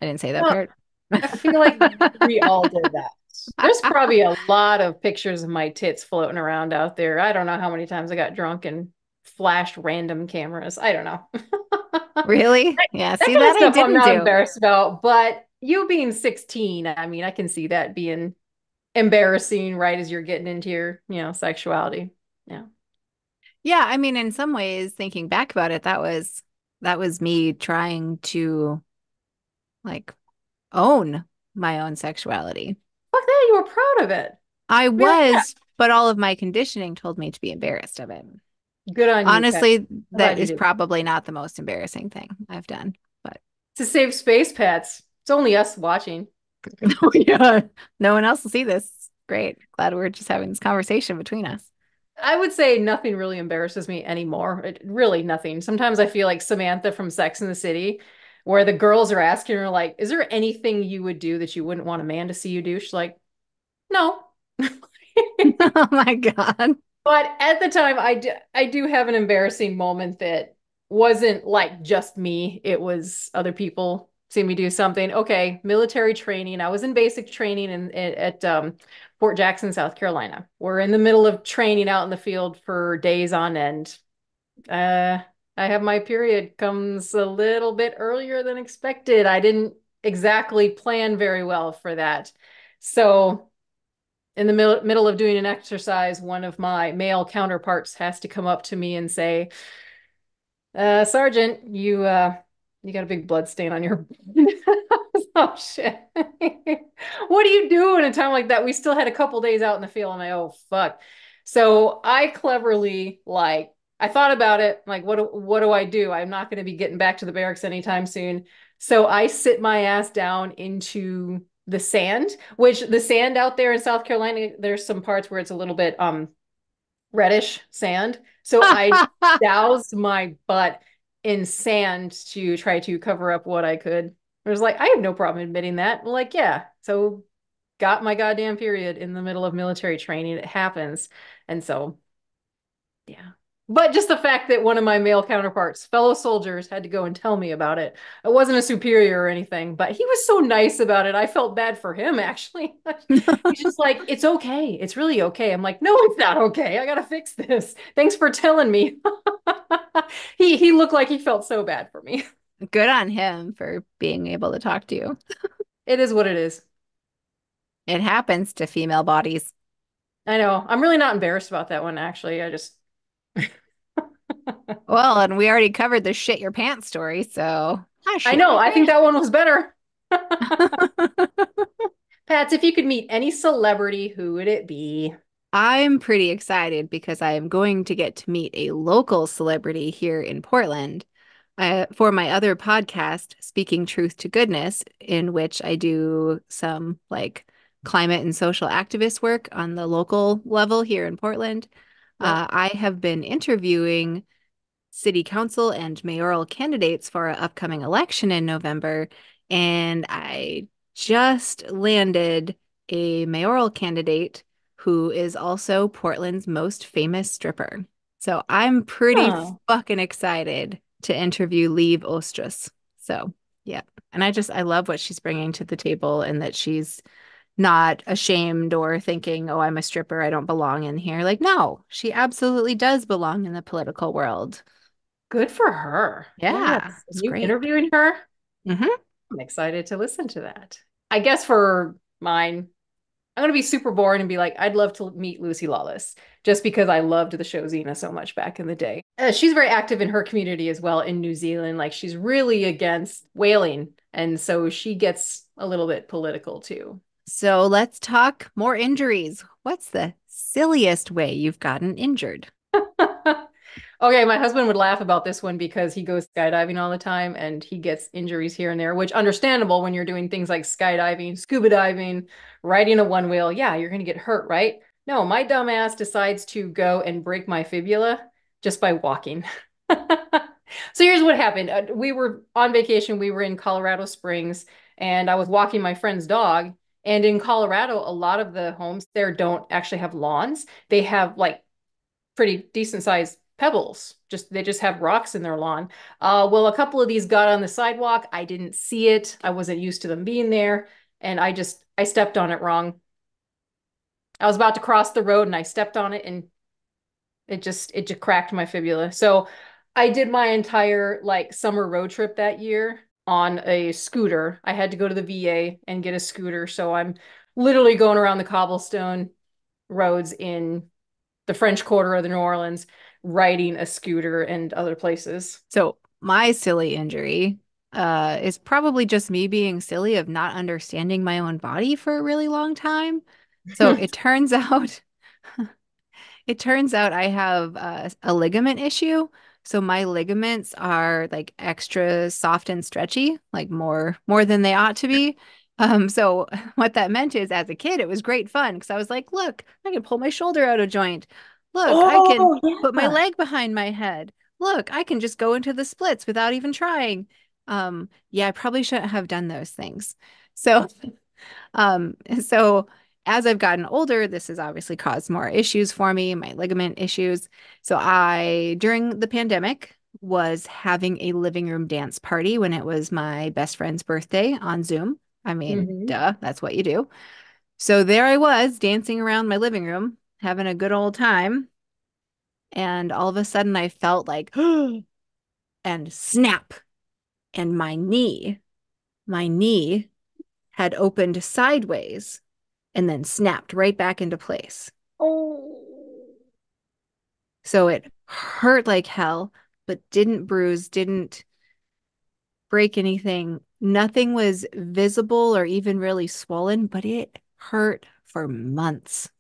I didn't say that
Well,
part.
I feel like we all did that. (laughs) There's probably a lot of pictures of my tits floating around out there. I don't know how many times I got drunk and flashed random cameras. I don't know. (laughs)
Really? Yeah,
That
see
kind of
that I
stuff I'm
didn't
not
do.
embarrassed about, but you being 16, I mean, I can see that being embarrassing right as you're getting into your, you know, sexuality. Yeah.
Yeah, I mean, in some ways, thinking back about it, that was that was me trying to like own my own sexuality.
Fuck that, you were proud of it.
I
Yeah.
was, but all of my conditioning told me to be embarrassed of it.
Good on you.
Honestly, that is probably not the most embarrassing thing I've done.
It's a safe space, pets. It's only us watching. (laughs)
Yeah. No one else will see this. Great. Glad we're just having this conversation between us.
I would say nothing really embarrasses me anymore. It, really nothing. Sometimes I feel like Samantha from Sex in the City, where the girls are asking her, like, is there anything you would do that you wouldn't want a man to see you do? She's like, no. (laughs)
oh my God.
But at the time, I do, I do have an embarrassing moment that wasn't like just me. It was other people seeing me do something. Okay, military training. I was in basic training in, in- at um, Fort Jackson, South Carolina. We're in the middle of training out in the field for days on end. Uh, I have my period comes a little bit earlier than expected. I didn't exactly plan very well for that. So in the middle middle of doing an exercise, one of my male counterparts has to come up to me and say, uh, Sergeant, you uh you got a big blood stain on your (laughs) oh shit. (laughs) What do you do in a time like that? We still had a couple days out in the field and I oh fuck. So I cleverly like I thought about it, like what what do I do? I'm not going to be getting back to the barracks anytime soon. So I sit my ass down into the sand, which the sand out there in South Carolina, there's some parts where it's a little bit um reddish sand. So I (laughs) doused my butt in sand to try to cover up what I could. I was like, I have no problem admitting that. I'm like, yeah. So got my goddamn period in the middle of military training. It happens. And so, yeah. But just the fact that one of my male counterparts, fellow soldiers, had to go and tell me about it. I wasn't a superior or anything, but he was so nice about it. I felt bad for him, (laughs) actually. (laughs) He's just like, it's okay. It's really okay. I'm like, no, it's not okay. I gotta fix this. Thanks for telling me. (laughs) he he looked like he felt so bad for me.
Good on him for being able to talk to you.
It is what it is.
It happens to female bodies.
I know. I'm really not embarrassed about that one, actually. I just
Well, and we already covered the shit your pants story, so
I know. I think that one was better. (laughs) Pats, if you could meet any celebrity, who would it be?
I'm pretty excited because I am going to get to meet a local celebrity here in Portland uh, for my other podcast, Speaking Truth to Goodness, in which I do some like climate and social activist work on the local level here in Portland. Uh, I have been interviewing city council and mayoral candidates for an upcoming election in November, and I just landed a mayoral candidate who is also Portland's most famous stripper. So I'm pretty fucking excited to interview Liv Osthus. So yeah. And I just, I love what she's bringing to the table and that she's not ashamed or thinking, oh, I'm a stripper. I don't belong in here. Like, no, she absolutely does belong in the political world.
Good for her.
Yeah,
Yes. You
great.
interviewing her?
Mhm.
I'm excited to listen to that. I guess for mine, I'm going to be super boring and be like, I'd love to meet Lucy Lawless just because I loved the show Xena so much back in the day. Uh, she's very active in her community as well in New Zealand. Like she's really against whaling. And so she gets a little bit political too.
So let's talk more injuries. What's the silliest way you've gotten injured? (laughs)
Okay, my husband would laugh about this one because he goes skydiving all the time and he gets injuries here and there, which understandable when you're doing things like skydiving, scuba diving, riding a one wheel. Yeah, you're going to get hurt, right? No, my dumb ass decides to go and break my fibula just by walking. (laughs) So here's what happened. Uh, we were on vacation, we were in Colorado Springs, and I was walking my friend's dog. And in Colorado, a lot of the homes there don't actually have lawns. They have like pretty decent sized pebbles. Just they just have rocks in their lawn. Uh, well, a couple of these got on the sidewalk. I didn't see it. I wasn't used to them being there, and I just I stepped on it wrong. I was about to cross the road and I stepped on it and it just it just cracked my fibula. So I did my entire like summer road trip that year on a scooter. I had to go to the VA and get a scooter, so I'm literally going around the cobblestone roads in the French Quarter of the New Orleans, riding a scooter and other places.
So my silly injury uh, is probably just me being silly of not understanding my own body for a really long time. So (laughs) it turns out, (laughs) it turns out I have uh, a ligament issue. So my ligaments are like extra soft and stretchy, like more more than they ought to be. Um, so (laughs) what that meant is as a kid, it was great fun because I was like, look, I can pull my shoulder out of joint. Look, I can
Oh,
put my leg behind my head. Look, I can just go into the splits without even trying. Um, yeah, I probably shouldn't have done those things. So, (laughs) um, so as I've gotten older, this has obviously caused more issues for me, my ligament issues. So I, during the pandemic, was having a living room dance party when it was my best friend's birthday on Zoom. I mean,
Mhm.
duh, that's what you do. So there I was dancing around my living room, having a good old time. And all of a sudden I felt like, (gasps) and snap. And my knee, my knee had opened sideways and then snapped right back into place.
Oh.
So it hurt like hell, but didn't bruise, didn't break anything. Nothing was visible or even really swollen, but it hurt for months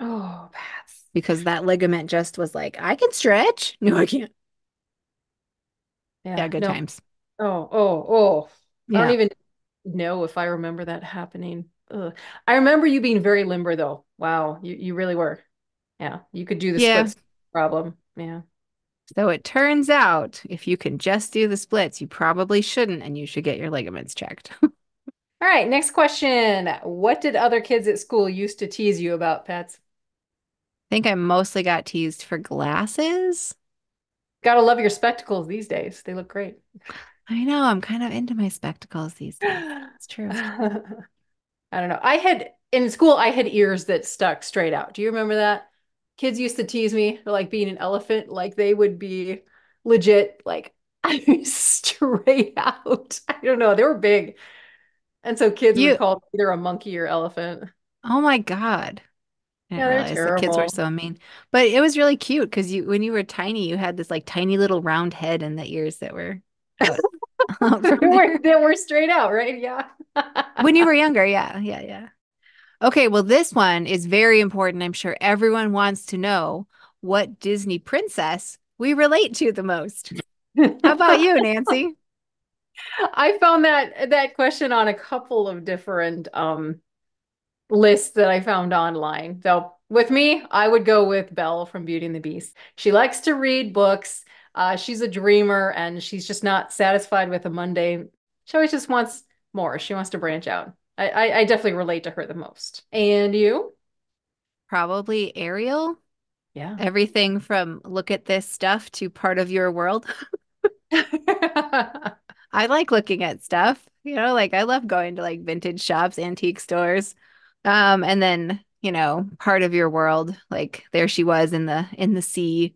Oh, Bats.
because that ligament just was like, I can stretch. (laughs) No, I can't.
Yeah,
Yeah, good
no.
times.
Oh, oh, oh. I don't even know if I remember that happening. Ugh. I remember you being very limber though. Wow, you, you really were. Yeah, you could do the
Yeah.
splits problem. Yeah.
So it turns out if you can just do the splits, you probably shouldn't, and you should get your ligaments checked. (laughs)
All right, next question. What did other kids at school used to tease you about pets?
I think I mostly got teased for glasses.
Gotta love your spectacles these days. They look great.
I know, I'm kind of into my spectacles these days. (gasps) It's true. (laughs)
I don't know. I had in school, I had ears that stuck straight out. Do you remember that? Kids used to tease me for like being an elephant, like they would be legit, like (laughs) straight out. I don't know. They were big. And so kids
You-
would call me either a monkey or elephant.
Oh my God. I
Yeah,
realize the kids were so mean. But it was really cute because you when you were tiny, you had this like tiny little round head and the ears that were (laughs) (laughs) out, out
They
from
were,
there.
they were straight out, right? Yeah.
When you were (laughs) younger, yeah, yeah, yeah. Okay, well, this one is very important. I'm sure everyone wants to know what Disney princess we relate to the most. How about you, Nancy? (laughs)
I found that that question on a couple of different um lists that I found online. So with me, I would go with Belle from Beauty and the Beast. She likes to read books. Uh, she's a dreamer and she's just not satisfied with a mundane. She always just wants more. She wants to branch out. I, I, I definitely relate to her the most. And you?
Probably Ariel.
Yeah.
Everything from look at this stuff to part of your world. (laughs) I like looking at stuff, you know, like I love going to like vintage shops, antique stores. Um, and then, you know, part of your world, like there she was in the in the sea,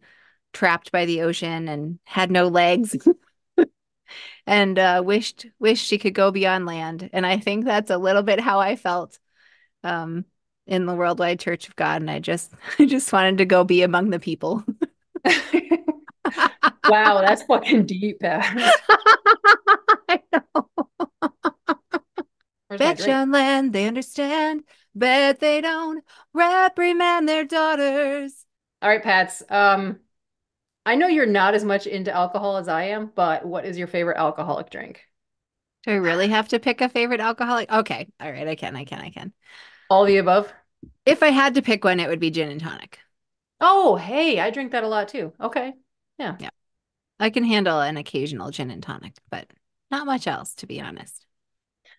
trapped by the ocean and had no legs. (laughs) and uh wished wished she could go beyond land. And I think that's a little bit how I felt um in the Worldwide Church of God. And I just (laughs) I just wanted to go be among the people. (laughs)
wow, that's fucking deep, Pat.
I know.
Where's my
land, they understand. Bet they don't reprimand their daughters.
All right, Pats. Um, I know you're not as much into alcohol as I am, but what is your favorite alcoholic drink?
Do I really have to pick a favorite alcoholic? Okay. All right. I can. I can. I can.
All the above?
If I had to pick one, it would be gin and tonic.
Oh, hey, I drink that a lot too. Okay. Yeah.
Yeah. I can handle an occasional gin and tonic, but not much else, to be honest.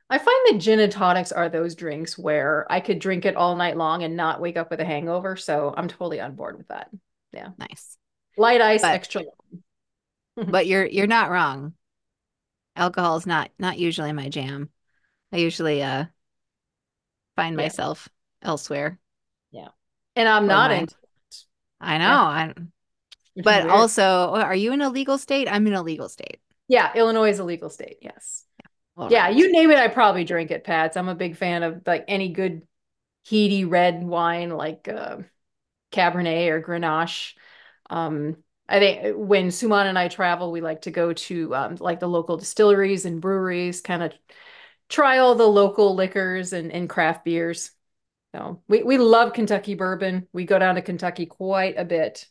I find that gin and tonics are those drinks where I could drink it all night long and not wake up with a hangover. So I'm totally on board with that. Yeah.
Nice.
Light ice,
But-
extra long. (laughs)
But you're you're not wrong. Alcohol is not not usually my jam. I usually uh find
Yeah.
myself elsewhere. Yeah.
And I'm not
mine.
into
I know.
Yeah.
I,
which is
but
weird.
also, are you in a legal state? I'm in a legal state.
yeah, Illinois is a legal state. Yes.
All
Yeah,
right.
you name it, I probably drink it, Pats. I'm a big fan of like any good heaty red wine like uh, Cabernet or Grenache. Um, I think when Suman and I travel, we like to go to um, like the local distilleries and breweries, kind of try all the local liquors and, and craft beers. So we, we love Kentucky bourbon. We go down to Kentucky quite a bit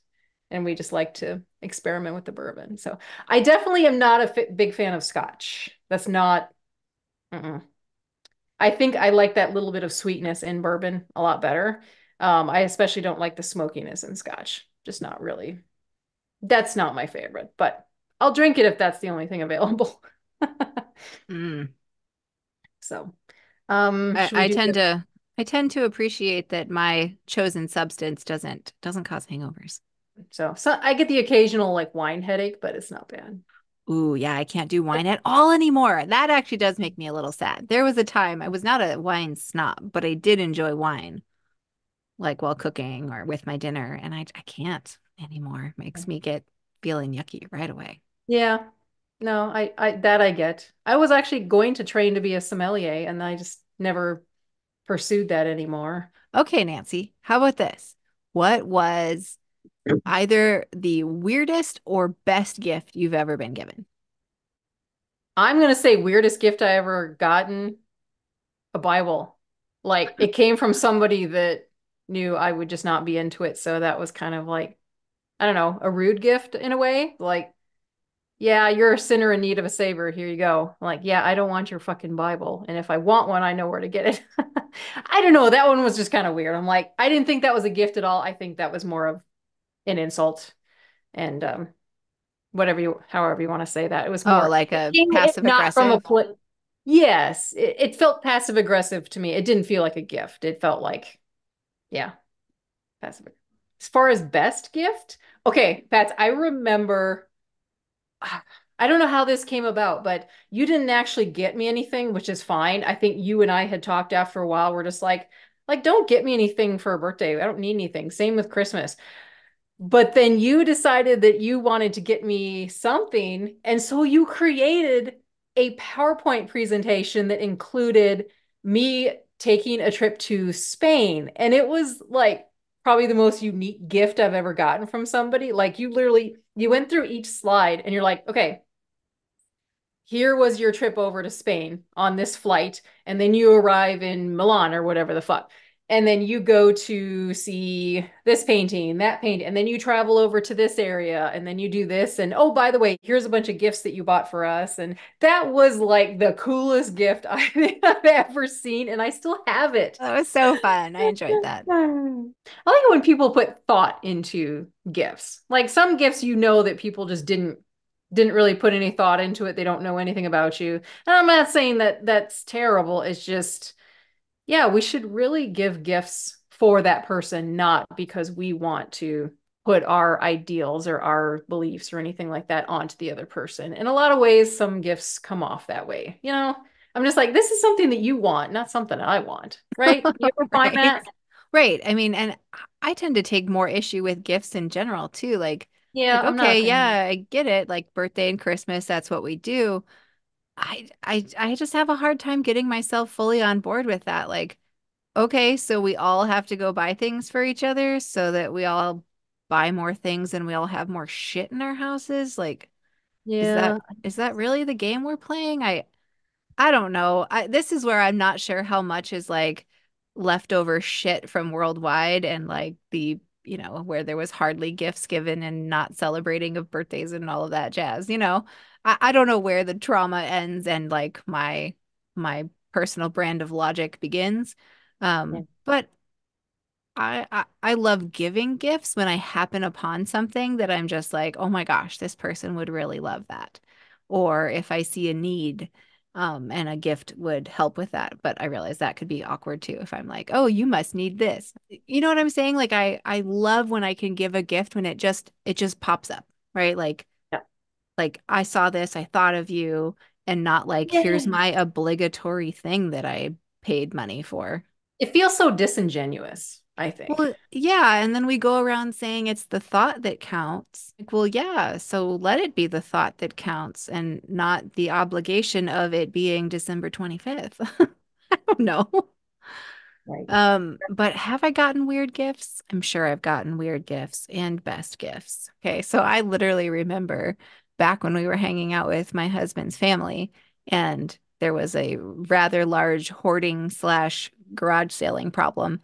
and we just like to experiment with the bourbon. So I definitely am not a big fan of scotch. That's not. I think I like that little bit of sweetness in bourbon a lot better. Um, I especially don't like the smokiness in scotch. Just not really. That's not my favorite, but I'll drink it if that's the only thing available. (laughs)
Mm.
So, um,
I, I tend
the-
to I tend to appreciate that my chosen substance doesn't doesn't cause hangovers.
so so I get the occasional like wine headache, but it's not bad.
Ooh, yeah, I can't do wine at all anymore. That actually does make me a little sad. There was a time I was not a wine snob, but I did enjoy wine, like while cooking or with my dinner, and I I can't anymore. Makes mm. me get feeling yucky right away.
Yeah. No, I, I that I get. I was actually going to train to be a sommelier, and I just never pursued that anymore.
Okay, Nancy, how about this? What was either the weirdest or best gift you've ever been given?
I'm gonna say weirdest gift I ever gotten, a Bible. Like it came from somebody that knew I would just not be into it. So that was kind of like, I don't know, a rude gift in a way. Like, yeah, you're a sinner in need of a savior. Here you go. Like, yeah, I don't want your fucking Bible. And if I want one, I know where to get it. (laughs) I don't know. That one was just kind of weird. I'm like, I didn't think that was a gift at all. I think that was more of an insult. And um whatever you however you want to say that. It was
Oh,
more
like a passive
not from a
aggressive.
yes it, it felt passive aggressive to me it didn't feel like a gift it felt like yeah. As far as best gift? Okay Pats I remember (sighs) I don't know how this came about but you didn't actually get me anything which is fine. I think you and I had talked after a while. We're just like like don't get me anything for a birthday. I don't need anything. Same with Christmas. But then you decided that you wanted to get me something. And so you created a PowerPoint presentation that included me taking a trip to Spain. And it was like probably the most unique gift I've ever gotten from somebody. Like you literally you went through each slide and you're like, okay, here was your trip over to Spain on this flight. And then you arrive in Milan or whatever the fuck and then you go to see this painting, that painting, and then you travel over to this area, and then you do this. And oh, by the way, here's a bunch of gifts that you bought for us. And that was like the coolest gift (laughs) I've ever seen, and I still have it.
That was so fun. I enjoyed that.
I like it when people put thought into gifts. Like some gifts, you know that people just didn't didn't really put any thought into it. They don't know anything about you. And I'm not saying that that's terrible. It's just yeah, we should really give gifts for that person, not because we want to put our ideals or our beliefs or anything like that onto the other person. In a lot of ways, some gifts come off that way. You know, I'm just like, this is something that you want, not something I want. (laughs) Right? You ever find
Right.
that?
Right. I mean, and I tend to take more issue with gifts in general too. Like,
Yeah,
like okay, yeah, I get it. Like birthday and Christmas, that's what we do. I I I just have a hard time getting myself fully on board with that. Like, okay, so we all have to go buy things for each other so that we all buy more things and we all have more shit in our houses. Like, is
Yeah.
that is that really the game we're playing? I I don't know. I this is where I'm not sure how much is like leftover shit from worldwide and like the, you know, where there was hardly gifts given and not celebrating of birthdays and all of that jazz. You know, I, I don't know where the trauma ends and like my my personal brand of logic begins. Um,
Yeah.
but I, I I love giving gifts when I happen upon something that I'm just like, oh my gosh, this person would really love that. Or if I see a need, um, and a gift would help with that. But I realize that could be awkward too if I'm like, oh, you must need this. You know what I'm saying? Like I I love when I can give a gift when it just it just pops up, right? Like. Like I saw this, I thought of you, and not like here's my obligatory thing that I paid money for.
It feels so disingenuous, I think.
Well, yeah, and then we go around saying it's the thought that counts. Like, well, yeah, so let it be the thought that counts and not the obligation of it being December 25th. (laughs) I don't know.
Right.
Um, but have I gotten weird gifts? I'm sure I've gotten weird gifts and best gifts. Okay, so I literally remember back when we were hanging out with my husband's family, and there was a rather large hoarding slash garage sailing problem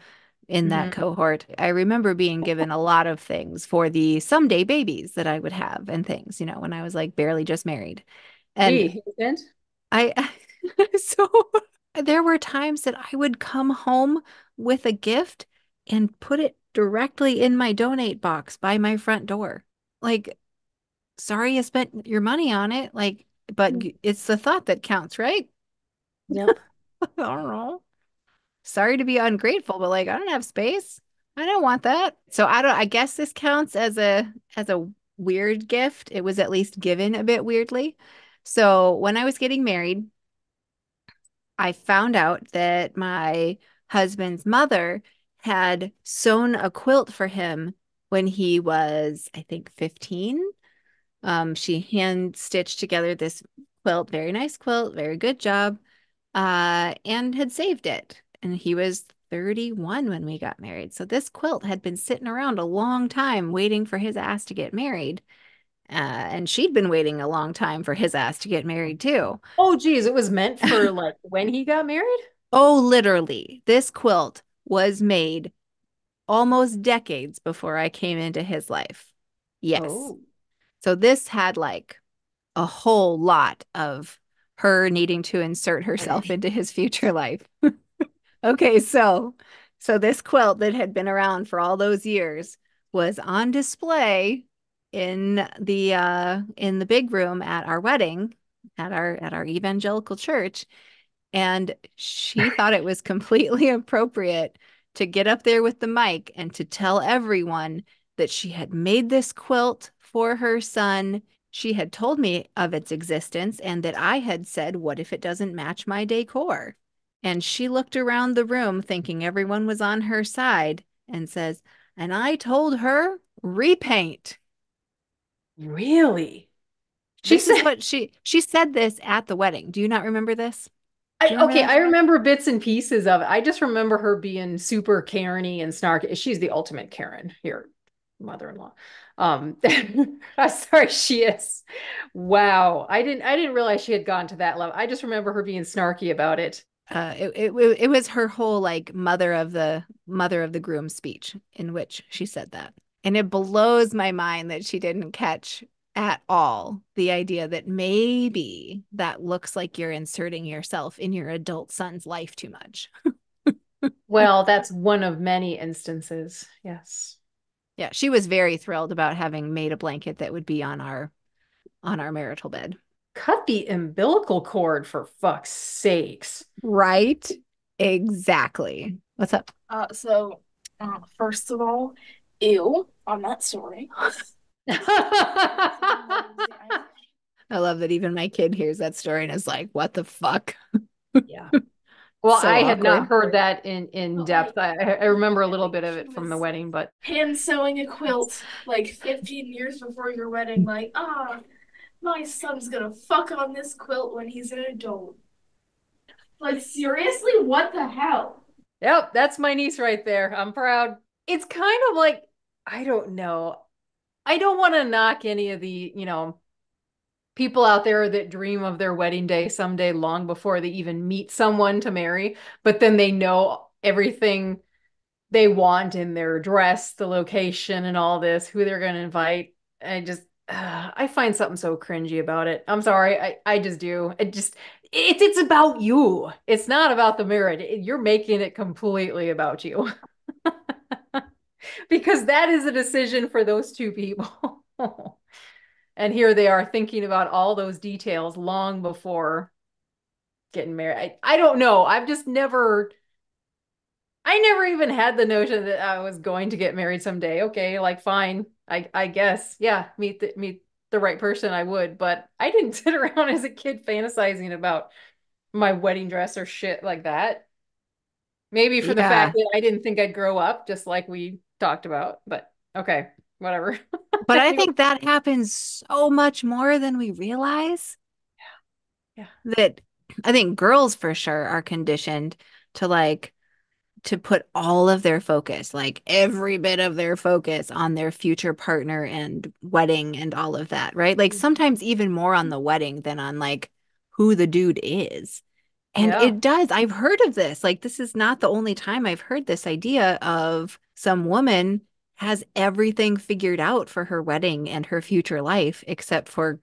in that
Mhm.
cohort. I remember being given a lot of things for the someday babies that I would have and things, you know, when I was like barely just married. And. I (laughs) so there were times that I would come home with a gift and put it directly in my donate box by my front door. Like, sorry you spent your money on it, like, but
Mm.
it's the thought that counts, right?
Yep. (laughs)
I don't know. Sorry to be ungrateful, but like I don't have space. I don't want that. So I don't I guess this counts as a as a weird gift. It was at least given a bit weirdly. So when I was getting married, I found out that my husband's mother had sewn a quilt for him when he was, I think, 15. Um, she hand stitched together this quilt, very nice quilt, very good job, uh, and had saved it. And he was 31 when we got married. So this quilt had been sitting around a long time waiting for his ass to get married. Uh, and she'd been waiting a long time for his ass to get married too.
Oh, geez, it was meant (laughs) for like when he got married?
Oh, literally, this quilt was made almost decades before I came into his life. Yes.
Oh.
So this had like a whole lot of her needing to insert herself into his future life. (laughs) Okay, so so this quilt that had been around for all those years was on display in the uh in the big room at our wedding at our at our evangelical church and she (laughs) thought it was completely appropriate to get up there with the mic and to tell everyone that she had made this quilt for her son. She had told me of its existence and that I had said, What if it doesn't match my decor? And she looked around the room thinking everyone was on her side and says, And I told her, repaint.
Really? She
This is
said,
what she she said this at the wedding. Do you not remember this?
I,
remember
okay? I remember bits and pieces of it. I just remember her being super Karen-y and snarky. She's the ultimate Karen, your mother-in-law. Um, (laughs) I'm sorry, she is. Wow. I didn't I didn't realize she had gone to that level. I just remember her being snarky about it.
Uh, it, it it was her whole like mother of the mother of the groom speech in which she said that. And it blows my mind that she didn't catch at all the idea that maybe that looks like you're inserting yourself in your adult son's life too much. (laughs)
Well, that's one of many instances. Yes.
Yeah, she was very thrilled about having made a blanket that would be on our on our marital bed.
Cut the umbilical cord for fuck's sakes.
Right? Exactly. What's up?
Uh, so Uh, first of all, ew on that story. (laughs) (laughs)
I love that even my kid hears that story and is like, what the fuck?
yeah. (laughs) Well,
So
I had not heard that in in
Oh,
depth. I I remember a little bit of it from the wedding, but
Hand sewing a quilt like 15 years before your wedding, like, ah, my son's gonna fuck on this quilt when he's an adult. Like, seriously? What the hell?
Yep, that's my niece right there. I'm proud. It's kind of like, I don't know. I don't want to knock any of the, you know, people out there that dream of their wedding day someday long before they even meet someone to marry, but then they know everything they want in their dress, the location, and all this, who they're going to invite. I just, uh, I find something so cringy about it. I'm sorry. I, I just do. It just, it's it's about you. It's not about the marriage. You're making it completely about you. (laughs) because that is a decision for those two people. (laughs) and here they are thinking about all those details long before getting married. I, I don't know. I've just never I never even had the notion that I was going to get married someday. Okay, like fine. I I guess. Yeah, meet the meet the right person I would, but I didn't (laughs) sit around as a kid fantasizing about my wedding dress or shit like that. Maybe for the fact that I didn't think I'd grow up just like we talked about, but okay, whatever. (laughs)
But I think that happens so much more than we realize.
Yeah. Yeah.
That (clears throat) I think girls for sure are conditioned to like to put all of their focus, like every bit of their focus on their future partner and wedding and all of that, right? Like
Mhm.
sometimes even more on the wedding than on like who the dude is. And
Yeah.
it does. I've heard of this. Like this is not the only time I've heard this idea of some woman has everything figured out for her wedding and her future life except for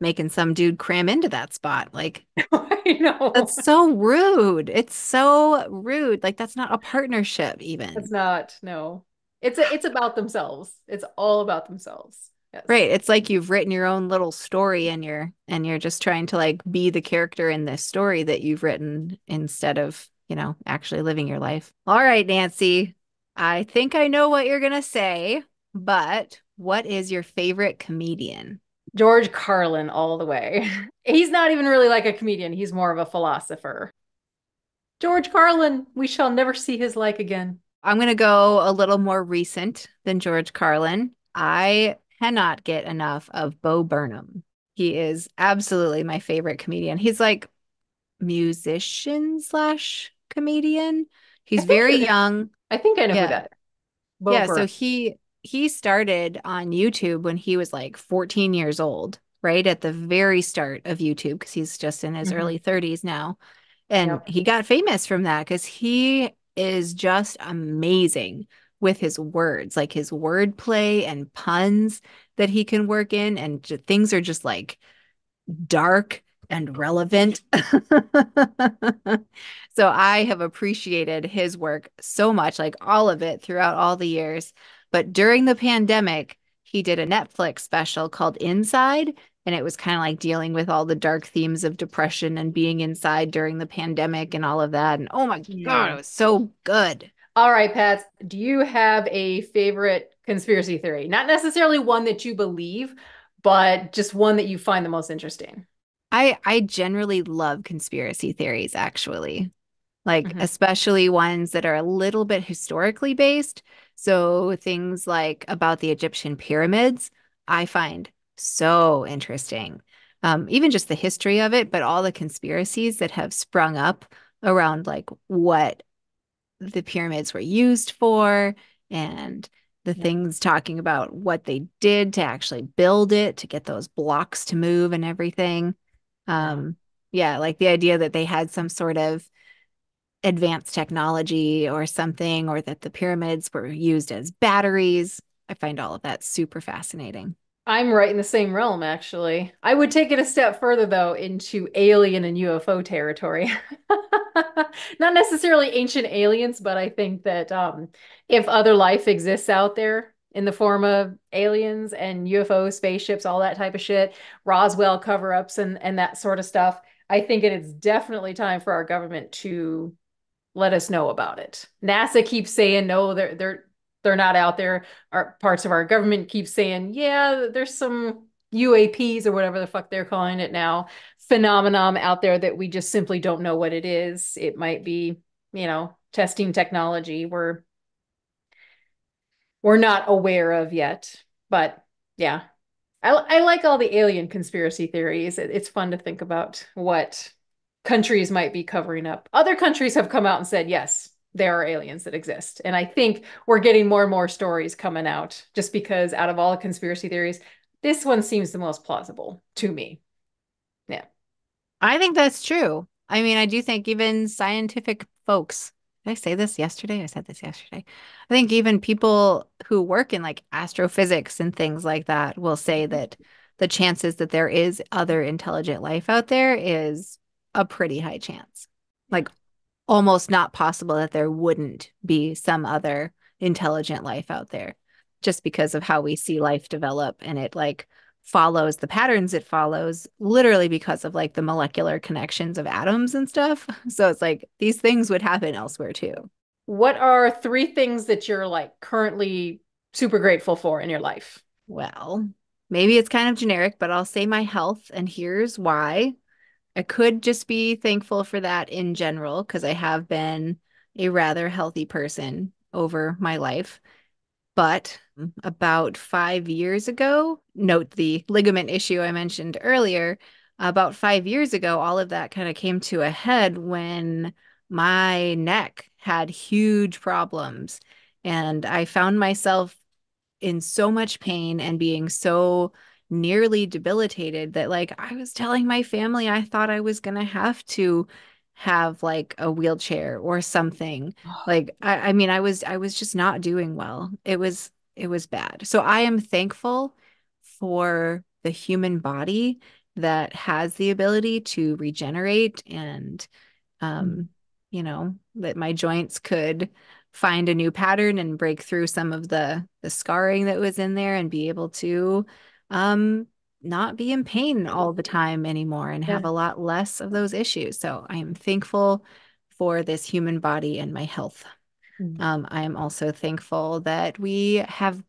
making some dude cram into that spot. Like (laughs)
I know.
that's so rude. It's so rude. Like that's not a partnership even.
It's not, no. It's a, it's about themselves. It's all about themselves. Yes.
Right. It's like you've written your own little story and you're and you're just trying to like be the character in this story that you've written instead of, you know, actually living your life. All right, Nancy. I think I know what you're gonna say, but what is your favorite comedian?
George Carlin all the way. (laughs) He's not even really like a comedian. He's more of a philosopher. George Carlin, we shall never see his like again.
I'm going to go a little more recent than George Carlin. I cannot get enough of Bo Burnham. He is absolutely my favorite comedian. He's like musician slash comedian. He's very young.
I think I know
Yeah.
who that is. Bo
yeah, so he he started on YouTube when he was like 14 years old, right at the very start of YouTube because he's just in his
Mhm.
early 30s now. And
Yep.
he got famous from that because he is just amazing with his words, like his wordplay and puns that he can work in, and things are just like dark and relevant. (laughs) so I have appreciated his work so much, like all of it throughout all the years. But during the pandemic, he did a Netflix special called Inside, and it was kind of like dealing with all the dark themes of depression and being inside during the pandemic and all of that. And oh my God, it was so good.
All right, Pat, do you have a favorite conspiracy theory? Not necessarily one that you believe, but just one that you find the most interesting.
I I generally love conspiracy theories actually. Like
Mhm.
especially ones that are a little bit historically based. So things like about the Egyptian pyramids, I find so interesting. Um, even just the history of it, but all the conspiracies that have sprung up around like what the pyramids were used for and the
Yeah.
things talking about what they did to actually build it, to get those blocks to move and everything. Um, yeah, like the idea that they had some sort of advanced technology or something, or that the pyramids were used as batteries. I find all of that super fascinating.
I'm right in the same realm, actually. I would take it a step further, though, into alien and UFO territory. (laughs) Not necessarily ancient aliens, but I think that um, if other life exists out there in the form of aliens and UFO spaceships, all that type of shit, Roswell cover-ups and and that sort of stuff, I think it is definitely time for our government to let us know about it. NASA keeps saying no, they're they're they're not out there. Our parts of our government keep saying, yeah, there's some UAPs or whatever the fuck they're calling it now, phenomenon out there that we just simply don't know what it is. It might be, you know, testing technology we're we're not aware of yet. But yeah, I, I like all the alien conspiracy theories. It, it's fun to think about what countries might be covering up. Other countries have come out and said, yes, there are aliens that exist. And I think we're getting more and more stories coming out just because out of all the conspiracy theories, this one seems the most plausible to me. Yeah.
I think that's true. I mean, I do think even scientific folks, I say this yesterday? I said this yesterday. I think even people who work in like astrophysics and things like that will say that the chances that there is other intelligent life out there is a pretty high chance. Like almost not possible that there wouldn't be some other intelligent life out there just because of how we see life develop and it like follows the patterns it follows literally because of like the molecular connections of atoms and stuff. (laughs) So it's like these things would happen elsewhere too.
What are three things that you're like currently super grateful for in your life?
Well, maybe it's kind of generic, but I'll say my health. And here's why. I could just be thankful for that in general because I have been a rather healthy person over my life. But mm-hmm. about five years ago, note the ligament issue I mentioned earlier. About five years ago, all of that kind of came to a head when my neck had huge problems. And I found myself in so much pain and being so nearly debilitated that like I was telling my family I thought I was gonna have to have like a wheelchair or something. (gasps) Like I, I mean I was I was just not doing well. It was it was bad. So I am thankful for the human body that has the ability to regenerate and um you know that my joints could find a new pattern and break through some of the the scarring that was in there and be able to um, not be in pain all the time anymore and have a lot less of those issues. So I am thankful for this human body and my health. Mm-hmm. Um, I am also thankful that we have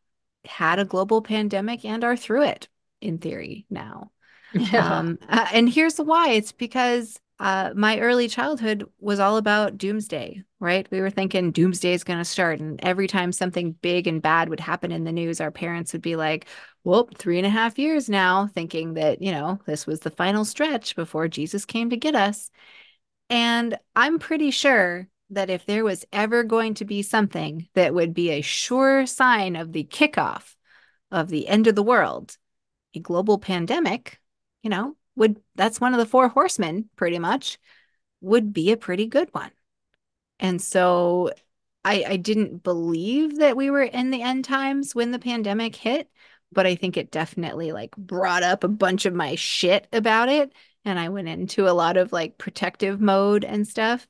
had a global pandemic and are through it in theory now. (laughs) Yeah. Um, uh, and here's why it's because uh, my early childhood was all about doomsday, right? We were thinking doomsday is going to start. And every time something big and bad would happen in the news, our parents would be like, well, three and a half years now, thinking that, you know, this was the final stretch before Jesus came to get us. And I'm pretty sure that if there was ever going to be something that would be a sure sign of the kickoff of the end of the world, a global pandemic, you know, would that's one of the four horsemen pretty much would be a pretty good one. And so I I didn't believe that we were in the end times when the pandemic hit, but I think it definitely like brought up a bunch of my shit about it and I went into a lot of like protective mode and stuff.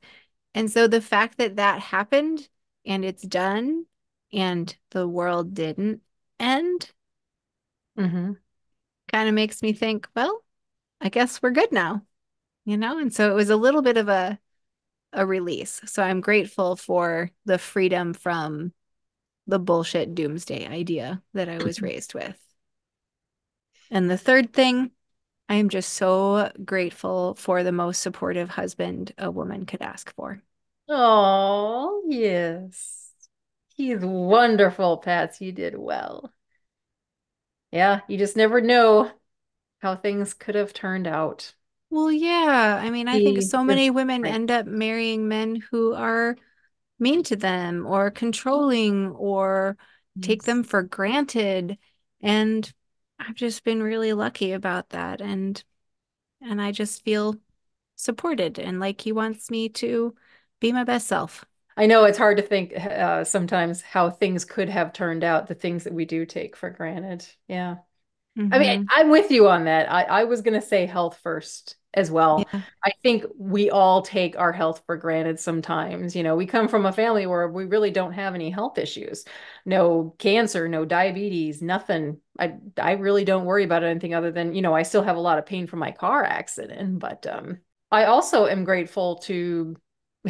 And so the fact that that happened and it's done and the world didn't end mm-hmm. kind of makes me think, well, I guess we're good now, you know? And so it was a little bit of a a release. So I'm grateful for the freedom from the bullshit doomsday idea that I was (clears throat) raised with. And the third thing, I am just so grateful for the most supportive husband a woman could ask for.
Oh, yes. He's wonderful, Pats. You did well. Yeah, you just never know how things could have turned out.
Well, yeah. I mean, I think so many women end up marrying men who are mean to them or controlling or take them for granted. And I've just been really lucky about that. And and I just feel supported and like he wants me to be my best self.
I know it's hard to think uh, sometimes how things could have turned out, the things that we do take for granted. Yeah. Mm-hmm. I mean, mm-hmm. I'm with you on that. I, I was going to say health first as well. Yeah. I think we all take our health for granted sometimes. You know, we come from a family where we really don't have any health issues. No cancer, no diabetes, nothing. I I really don't worry about anything other than, you know, I still have a lot of pain from my car accident, but um I also am grateful to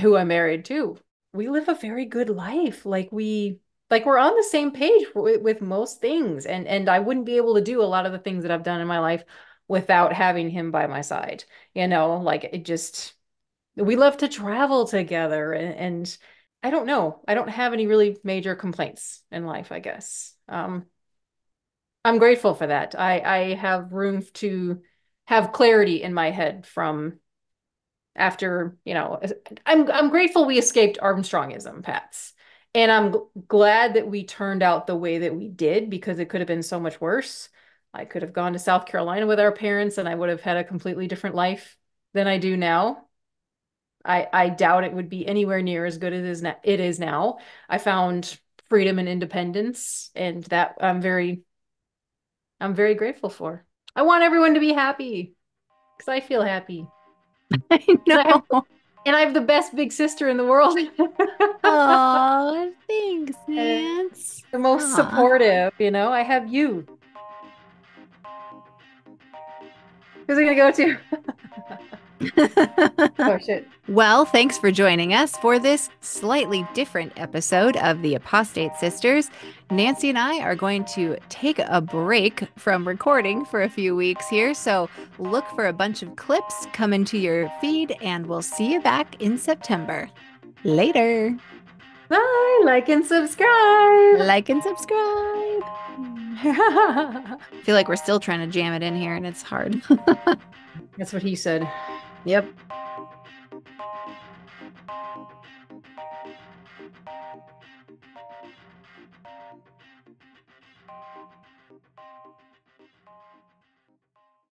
who I'm married to, we live a very good life. Like we like we're on the same page with, most things and and I wouldn't be able to do a lot of the things that I've done in my life without having him by my side. You know, like it just we love to travel together and, and I don't know. I don't have any really major complaints in life, I guess. Um, I'm grateful for that. I, I have room to have clarity in my head from after, you know, I'm I'm grateful we escaped Armstrongism, Pats. And I'm glad that we turned out the way that we did because it could have been so much worse. I could have gone to South Carolina with our parents and I would have had a completely different life than I do now. I, I doubt it would be anywhere near as good as it is now. I found freedom and independence, and that I'm very, I'm very grateful for. I want everyone to be happy because I feel happy. (laughs) (laughs)
I know.
And I have the best big sister in the world. (laughs)
oh, thanks, (laughs) Nance.
The most Aww. supportive, you know. I have you. Who's it gonna go to? (laughs) (laughs) oh.
Well, thanks for joining us for this slightly different episode of the Apostate Sisters. Nancy and I are going to take a break from recording for a few weeks here, so look for a bunch of clips coming to your feed, and we'll see you back in September. Later.
Bye. Like and subscribe.
Like and subscribe. (laughs) I feel like we're still trying to jam it in here, and it's hard. (laughs)
That's what he said.
Yep.